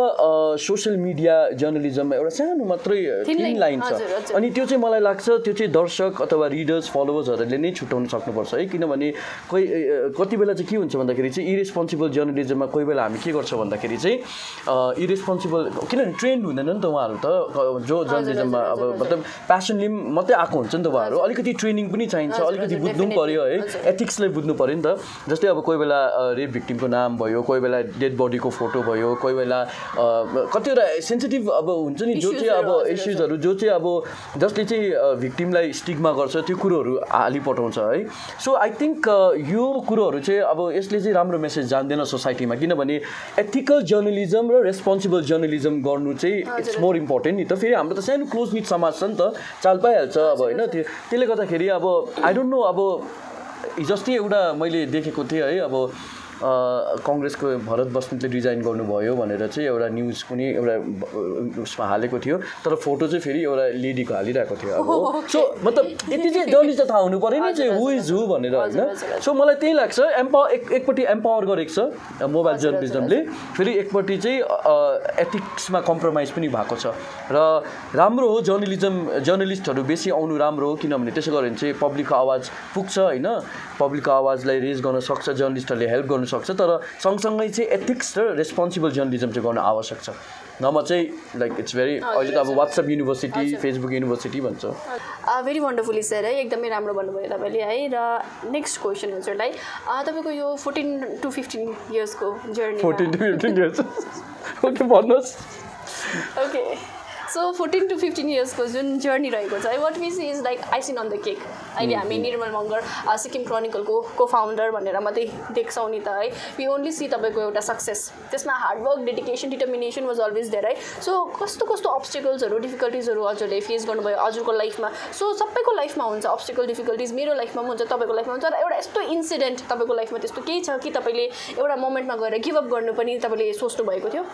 सोसियल मिडिया जर्नलिजममा एउटा सानो मात्रै line, लाइन छ। अनि त्यो चाहिँ मलाई लाग्छ त्यो चाहिँ दर्शक अथवा रिडर्स फलोवर्सहरूले नै छुट्याउन सक्नुपर्छ है। किनभने कोही कति बेला चाहिँ के हुन्छ भन्दाखेरि चाहिँ इरेस्पोन्सिबल जर्नलिजममा कोही बेला हामी के गर्छौँ भन्दाखेरि चाहिँ इरेस्पोन्सिबल किनभने ट्रेन्ड हुँदैन नि त उहाँहरू त जो जर्नलिजममा अब। मतलब प्यासनले मात्रै आएको हुन्छ नि त उहाँहरू। अलिकति ट्रेनिङ पनि चाहिन्छ अलिकति बुझ्नु पनि पऱ्यो है। एथिक्सलाई बुझ्नु पऱ्यो नि त। जस्तै अब कोही बेला रेप भिक्टिमको नाम भयो कोही बेला डेड बडीको फोटो भयो कोही बेला कतिवटा सेन्सिटिभ अब हुन्छ नि जो चाहिँ अब इस्युजहरू जो चाहिँ अब जसले चाहिँ भिक्टिमलाई स्टिगमा गर्छ त्यो कुरोहरू हालिपठाउँछ है। सो आई थिङ्क यो कुरोहरू चाहिँ अब यसले चाहिँ राम्रो मेसेज जान्दैन सोसाइटीमा किनभने एथिकल जर्नलिजम र रेस्पोन्सिबल जर्नलिजम गर्नु चाहिँ इट्स मोर इम्पोर्टेन्ट नि त। फेरि हाम्रो त सानो क्लोज निट समाज छ नि त। चाल पाइहाल्छ अब होइन? त्यो त्यसले गर्दाखेरि अब आई डोन्ट नो अब हिजो अस्ति एउटा मैले देखेको थिएँ है अब कङ्ग्रेसको भरत बस्नेतले रिजाइन गर्नुभयो भनेर चाहिँ एउटा न्युज पनि एउटा उसमा हालेको थियो। तर फोटो चाहिँ फेरि एउटा लेडीको हालिरहेको थियो अब सो मतलब यति चाहिँ जर्नलिस्ट थाहा हुनु पऱ्यो नि चाहिँ हु इज हु भनेर होइन? सो मलाई त्यही लाग्छ एम्पावर एक एकपट्टि एम्पावर गरेको छ मोबाइल जर्नलिजमले फेरि एकपट्टि चाहिँ एथिक्समा कम्प्रोमाइज पनि भएको छ। र राम्रो हो जर्नलिजम जर्नलिस्टहरू बेसी आउनु राम्रो हो किनभने त्यसो गऱ्यो भने चाहिँ पब्लिकको आवाज पुग्छ होइन? पब्लिकको आवाजलाई रेज गर्न सक्छ जर्नलिस्टहरूले हेल्प गर्न सक्छ तर सँगसँगै चाहिँ एथिक्स र रेस्पोन्सिबल जर्नलिजम चाहिँ गर्न आवश्यक छ। नभए चाहिँ लाइक इट्स भेरी अहिले त अब वाट्सएप युनिभर्सिटी फेसबुक युनिभर्सिटी भन्छ। भेरी वन्डरफुली सर है एकदमै राम्रो भन्नुभयो तपाईँले है र नेक्स्ट क्वेसन हजुरलाई तपाईँको यो fourteen to fifteen इयर्सको journey fourteen to fifteen years okay भन्नुहोस्। Okay so fourteen to fifteen इयर्सको जुन जर्नी रहेको छ है what this is like icing on the cake अहिले हामी निर्मल मगर अ, सिक्किम क्रोनिकलको को फाउन्डर भनेर मात्रै देख्छौँ नि त है वी ओन्ली सी तपाईँको एउटा सक्सेस त्यसमा hard work dedication determination was always there है सो कस्तो कस्तो अब्स्टिकल्सहरू डिफिकल्टिजहरू हजुरले फेस गर्नुभयो हजुरको लाइफमा सो सबैको लाइफमा हुन्छ अब्स्टिकल डिफिकल्टिज मेरो लाइफमा पनि हुन्छ तपाईँको लाइफमा हुन्छ र एउटा यस्तो इन्सिडेन्ट तपाईँको लाइफमा त्यस्तो केही छ कि तपाईँले एउटा मोमेन्टमा गएर गिभअप गर्नु पनि तपाईँले सोच्नु भएको थियो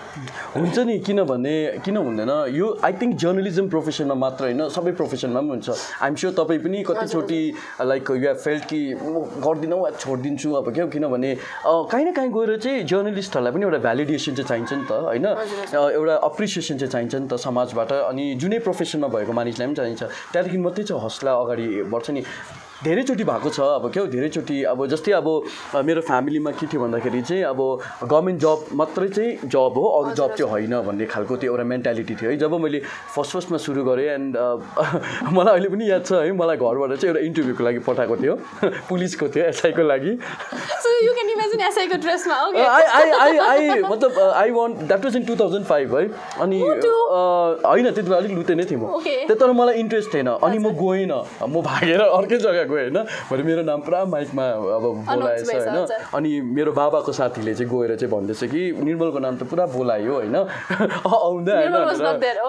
हुन्छ नि किनभने किन हुँदैन यो आई थिङ्क जर्नलिजम प्रोफेसनमा मात्र होइन सबै प्रोफेसनमा पनि हुन्छ। आइएम स्योर तपाईँ पनि कतिचोटि लाइक यु हेभ फेल्ट कि म गर्दिनँ वा छोडिदिन्छु अब क्या किनभने काहीँ न काहीँ गएर चाहिँ जर्नलिस्टहरूलाई पनि एउटा भ्यालिडेसन चाहिँ चाहिन्छ नि त होइन? एउटा अप्रिसिएसन चाहिँ चाहिन्छ नि त समाजबाट। अनि जुनै प्रोफेसनमा भएको मानिसलाई पनि चाहिन्छ। त्यहाँदेखि मात्रै चाहिँ हौसला अगाडि बढ्छ नि। धेरैचोटि भएको छ अब क्या धेरैचोटि अब जस्तै अब मेरो फ्यामिलीमा के थियो भन्दाखेरि चाहिँ अब गभर्मेन्ट जब मात्रै चाहिँ जब हो अरू जब चाहिँ होइन भन्ने खालको त्यो एउटा मेन्टालिटी थियो है। जब मैले फर्स्ट फर्स्टमा सुरु गरेँ एन्ड मलाई अहिले पनि याद छ है मलाई घरबाट चाहिँ एउटा इन्टरभ्यूको लागि पठाएको थियो पुलिसको थियो एसआईको लागि। यु क्यान इमेजिन एसआईको ड्रेसमा ओके आई आई आई मतलब I want that was in two thousand five है अनि अ, होइन त्यति बेला अलिक लुते नै थिएँ म. त्यो तर मलाई इन्ट्रेस्ट थिएन। अनि म गइनँ म भागेर अर्कै जग्गा गएँ होइन। भरे मेरो नाम पुरा माइकमा अब बोलाएछ होइन। अनि मेरो बाबाको साथीले चाहिँ गएर चाहिँ भन्दैछ कि निर्मलको नाम त पुरा बोलायो होइन। आउँदै होइन.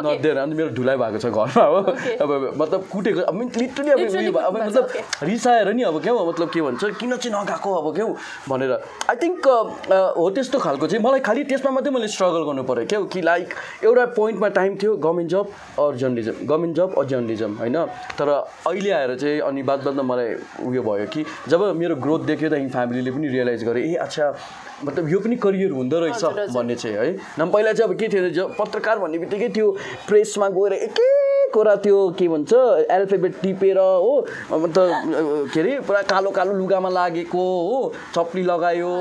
नदिएर अन्त मेरो ढुलाइ भएको छ घरमा हो. अब मतलब कुटेको अब लिटरली अब मतलब रिसाएर नि अब क्या मतलब के भन्छ? किन चाहिँ नगएको? अब क्या भनेर। आई थिङ्क हो त्यस्तो खालको चाहिँ मलाई खालि त्यसमा मात्रै मैले स्ट्रगल गर्नु पऱ्यो। क्या कि लाइक एउटा पोइन्टमा टाइम थियो government job or journalism government job or journalism होइन? तर अहिले आएर चाहिँ अनि बाद बादमा मलाई उयो भयो कि जब मेरो ग्रोथ देख्यो त्यहाँदेखि फ्यामिलीले पनि रियलाइज गर्यो ए अच्छा मतलब यो पनि करियर हुँदो रहेछ। भन्ने चाहिँ है? नभए पहिला चाहिँ अब के थियो पत्रकार भन्ने बित्तिकै त्यो प्रेसमा गएर एक कुरा त्यो के भन्छ एल्फेबेट टिपेर हो मतलब के अरे पुरा कालो कालो लुगामा लागेको हो चप्ली लगायो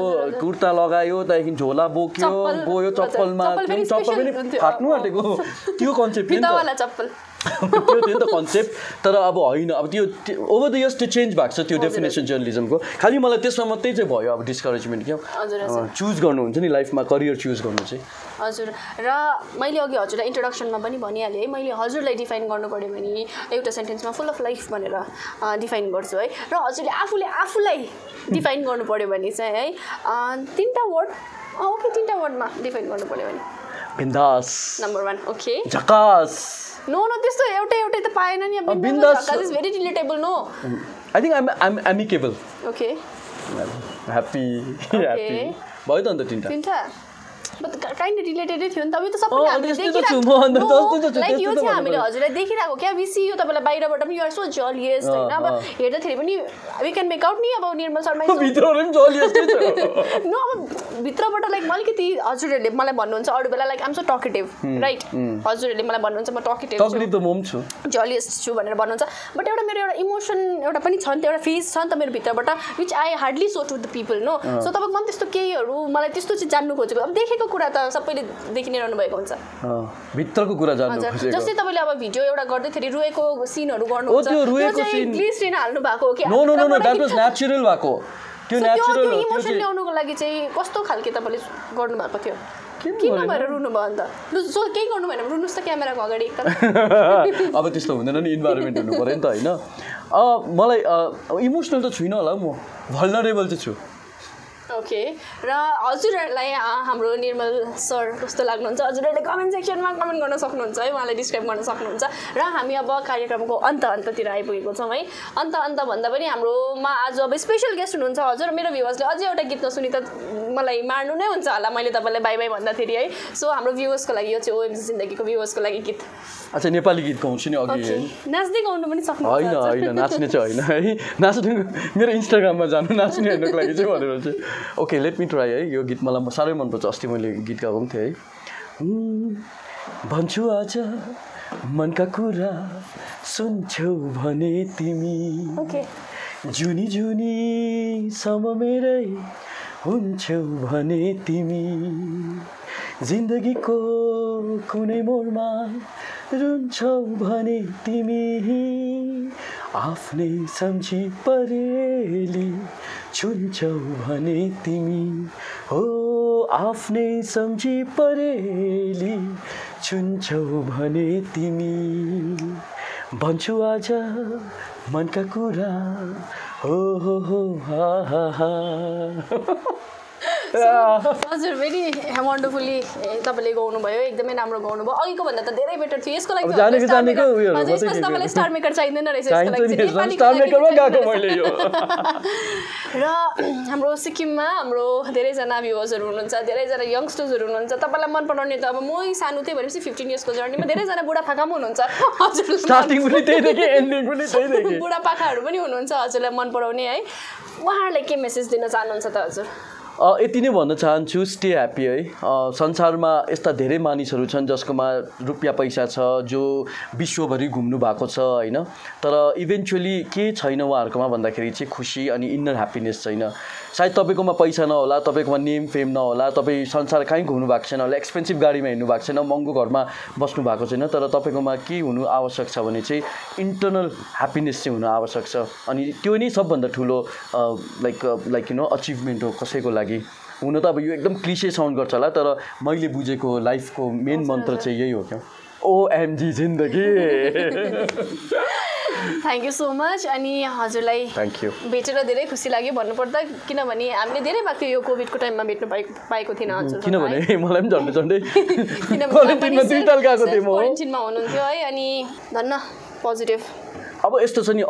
कुर्ता लगायो त्यहाँदेखि झोला बोक्यो गयो चप्पलमा चप्पल पनि। फाट्नु आँटेको त्यो कन्सेप्ट चप्पल। त्यो थियो नि त कन्सेप्ट तर अब होइन अब त्यो ओभर द इयर्स त्यो चेन्ज भएको छ त्यो डेफिनेसन जर्नलिजमको खालि मलाई त्यसमा मात्रै चाहिँ भयो अब डिस्करेजमेन्ट क्या। चुज गर्नुहुन्छ नि लाइफमा करियर चुज गर्नु चाहिँ। हजुर र मैले अघि हजुरलाई इन्ट्रोडक्सनमा पनि भनिहालेँ है मैले हजुरलाई डिफाइन गर्नु पऱ्यो भने एउटा सेन्टेन्समा फुल अफ लाइफ भनेर डिफाइन गर्छु है। र हजुरले आफूले आफूलाई डिफाइन गर्नु पऱ्यो भने चाहिँ है तिनवटा वर्ड ओके तिनवटा वर्डमा डिफाइन गर्नु पऱ्यो भने। बिन्दास। नम्बर वान ओके झकास। नो नो त्यस्तो एउटै एउटै त पाएन नि अब बिन्दास- is very relatable no I think I'm I'm amicable okay happy happy भयो त अन्त तिनवटा तिनवटा काइन्ड रिलेटेडै थियो नि त। अब यो त त छु, लाइक यो चाहिँ हामीले हजुरलाई देखिरहेको क्या विसी यो तपाईँलाई बाहिरबाट पनि युआर सो जलियस्ट होइन? अब। हेर्दाखेरि पनि वी क्यान मेक आउट नि अब निर्मल शर्मा पनि नो अब भित्रबाट लाइक अलिकति हजुरहरूले मलाई भन्नुहुन्छ अरू बेला like I'm so talkative right हजुरहरूले मलाई भन्नुहुन्छ म टकेटिभ छु। पनि छु। भनेर भन्नुहुन्छ। बट एउटा मेरो एउटा इमोसन एउटा पनि छ नि त एउटा फेज छ नि त मेरो भित्रबाट which I hardly show to the people no so तपाईँको मन त्यस्तो केहीहरू मलाई त्यस्तो चाहिँ जान्नु खोजेको। अब देखेको कुरा त सबैले देखि नै रहनु भएको हुन्छ। भित्रको कुरा जान्नु जस्तै तपाईँले अब भिडियो एउटा गर्दैखेरि रोएको सिनहरू गर्नुहुन्छ। त्यो रोएको ग्लिसरिन हाल्नु भएको हो कि? नो नो नो द्याट कि- वाज नेचुरल भएको। त्यो नेचुरल हो इमोसन ल्याउनुको लागि चाहिँ कस्तो खालके तपाईँले गर्नुभएको थियो? किन गरेन? भएर रुनु भयो अन्त? लु सो केही गर्नु भएन रुनुहोस् त क्यामेराको अगाडि एकदम अब त्यस्तो हुँदैन नि इन्भाइरोमेन्ट हुनु पऱ्यो नि त होइन? मलाई इमोसनल त छुइनँ होला म। भल्नरेबल चाहिँ छु। ओके र हजुरहरूलाई हाम्रो निर्मल सर कस्तो लाग्नुहुन्छ? हजुरहरूले कमेन्ट सेक्सनमा कमेन्ट गर्न सक्नुहुन्छ है उहाँलाई डिस्क्राइब गर्न सक्नुहुन्छ। र हामी अब कार्यक्रमको अन्त अन्ततिर आइपुगेको छौँ है। अन्त अन्त भन्दा पनि हाम्रोमा आज अब स्पेसल गेस्ट हुनुहुन्छ हजुर। मेरो भ्युवर्सले अझै एउटा गीत नसुनि त मलाई मार्नु नै हुन्छ होला। मैले तपाईँलाई बाई बाई भन्दाखेरि है। सो हाम्रो भ्युवर्सको लागि यो चाहिँ ओएमसी जिन्दगीको भ्युवर्सको लागि गीत। अच्छा नेपाली गीत गाउँछु नि अघि। नाच्दै गाउनु पनि होइन सक्नुहुन्छ हजुर। होइन नाच्ने चाहिँ होइन है। नाच्नु मेरो इन्स्टाग्राममा जानु नाच्ने हेर्नुको लागि चाहिँ भनेर चाहिँ ओके लेट मी ट्राई है। यो गीत मलाई म साह्रै मनपर्छ। अस्ति मैले गीत गाएको पनि थिएँ है। भन्छु आज मनका कुरा सुन्छौ भने तिमी। जुनी जुनी सम मेरै हुन्छौ भने तिमी। जिन्दगीको कुनै मोडमा रुन्छौ भने तिमी। आफ्नै सम्झी परेली छुन्छौ भने तिमी। हो आफ्नै सम्झी परेली। छुन्छौ भने तिमी। भन्छु आज मनका कुरा। हो हो हो हा हा हा। हजुर भेरी वन्डरफुल्ली तपाईँले गाउनुभयो एकदमै राम्रो गाउनुभयो। अघिको भन्दा त धेरै बेटर थियो यसको लागि तपाईँलाई स्टार मेकर चाहिँदैन रहेछ र हाम्रो सिक्किममा हाम्रो धेरैजना भ्युवर्सहरू हुनुहुन्छ धेरैजना यङ्स्टर्सहरू हुनुहुन्छ। तपाईँलाई मन पराउने त अब मै सानो थिएँ भनेपछि फिफ्टिन इयर्सको जर्नीमा धेरैजना बुढापाका पनि हुनुहुन्छ। हजुर। बुढापाकाहरू पनि हुनुहुन्छ हजुरलाई मन पराउने है। उहाँहरूलाई के मेसेज दिन चाहनुहुन्छ त हजुर? यति नै भन्न चाहन्छु स्टे ह्याप्पी है। संसारमा यस्ता धेरै मानिसहरू छन् जसकोमा रुपियाँ पैसा छ जो विश्वभरि घुम्नु भएको छ होइन। तर इभेन्चुली के छैन उहाँहरूकोमा भन्दाखेरि चाहिँ खुसी अनि इन्नर ह्याप्पिनेस छैन। सायद तपाईँकोमा पैसा नहोला तपाईँकोमा नेम फेम नहोला तपाईँ संसार कहीँ घुम्नु भएको छैन होला एक्सपेन्सिभ गाडीमा हिँड्नु भएको छैन महँगो घरमा बस्नु भएको छैन तर तपाईँकोमा के हुनु आवश्यक छ भने चाहिँ इन्टरनल ह्याप्पिनेस चाहिँ हुनु आवश्यक छ। अनि त्यो नै सबभन्दा ठुलो like like you know achievement हो कसैको लागि। हुन त अब यो एकदम क्लिसे साउन्ड गर्छ होला तर मैले बुझेको लाइफको मेन मन्त्र चाहिँ यही हो क्या। OMG Zindagi. Thank you so much अनि हजुरलाई थ्याङ्क यू भेटेर धेरै खुसी लाग्यो भन्नुपर्दा किनभने हामीले धेरै भएको थियो यो कोभिडको टाइममा भेट्नु पाइ पाएको थिएन हजुर किनभने मलाई पनि झन्डै झन्डै क्वारेन्टिनमा दुई ताल गएको थिएँ म क्वारेन्टिनमा हुनुहुन्थ्यो है अनि धन्न पोजिटिभ अब यस्तो छ नि।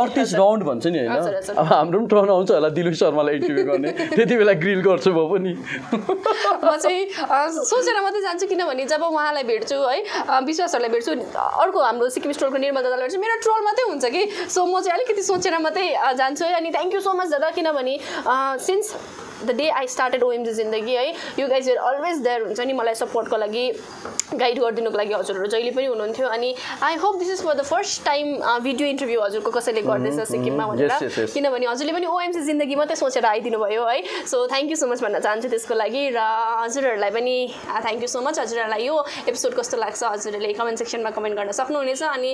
अर्टिस्ट राउन्ड भन्छ नि होइन। अब हाम्रो पनि टर्न आउँछ होला दिलु शर्मालाई इन्टरभ्यू गर्ने। त्यति बेला ग्रिल गर्छु म पनि। म चाहिँ सोचेर मात्रै जान्छु किनभने जब उहाँलाई भेट्छु है विश्वासहरूलाई भेट्छु अर्को हाम्रो सिक्किम स्टोरको निर्मल दादालाई भेट्छु मेरो ट्रोल मात्रै हुन्छ कि? सो म चाहिँ अलिकति सोचेर मात्रै जान्छु है। अनि थ्याङ्क यू सो मच दादा किनभने since the day I started OMG Zindagi है you guys were always there हुन्छ नि मलाई सपोर्टको लागि गाइड गरिदिनुको लागि हजुरहरू जहिले पनि हुनुहुन्थ्यो. अनि I hope this is for the first time video interview हजुरको कसैले गर्दैछ सिक्किममा भनेर। Yes, yes, yes. किनभने हजुरले पनि ओएमसी जिन्दगी मात्रै सोचेर आइदिनु भयो है। So thank you so much भन्न चाहन्छु त्यसको लागि। र हजुरहरूलाई पनि थ्याङ्क यू सो मच हजुरहरूलाई यो एपिसोड कस्तो लाग्छ हजुरहरूले कमेन्ट सेक्सनमा कमेन्ट गर्न सक्नुहुनेछ। अनि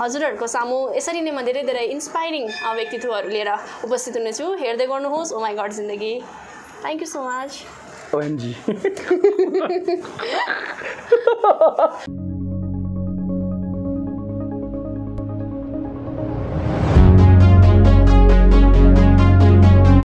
हजुरहरूको सामु यसरी नै म धेरै धेरै इन्सपाइरिङ व्यक्तित्वहरू लिएर उपस्थित हुनेछु। हेर्दै गर्नुहोस्। ओ my God Zindagi thank you so much OMG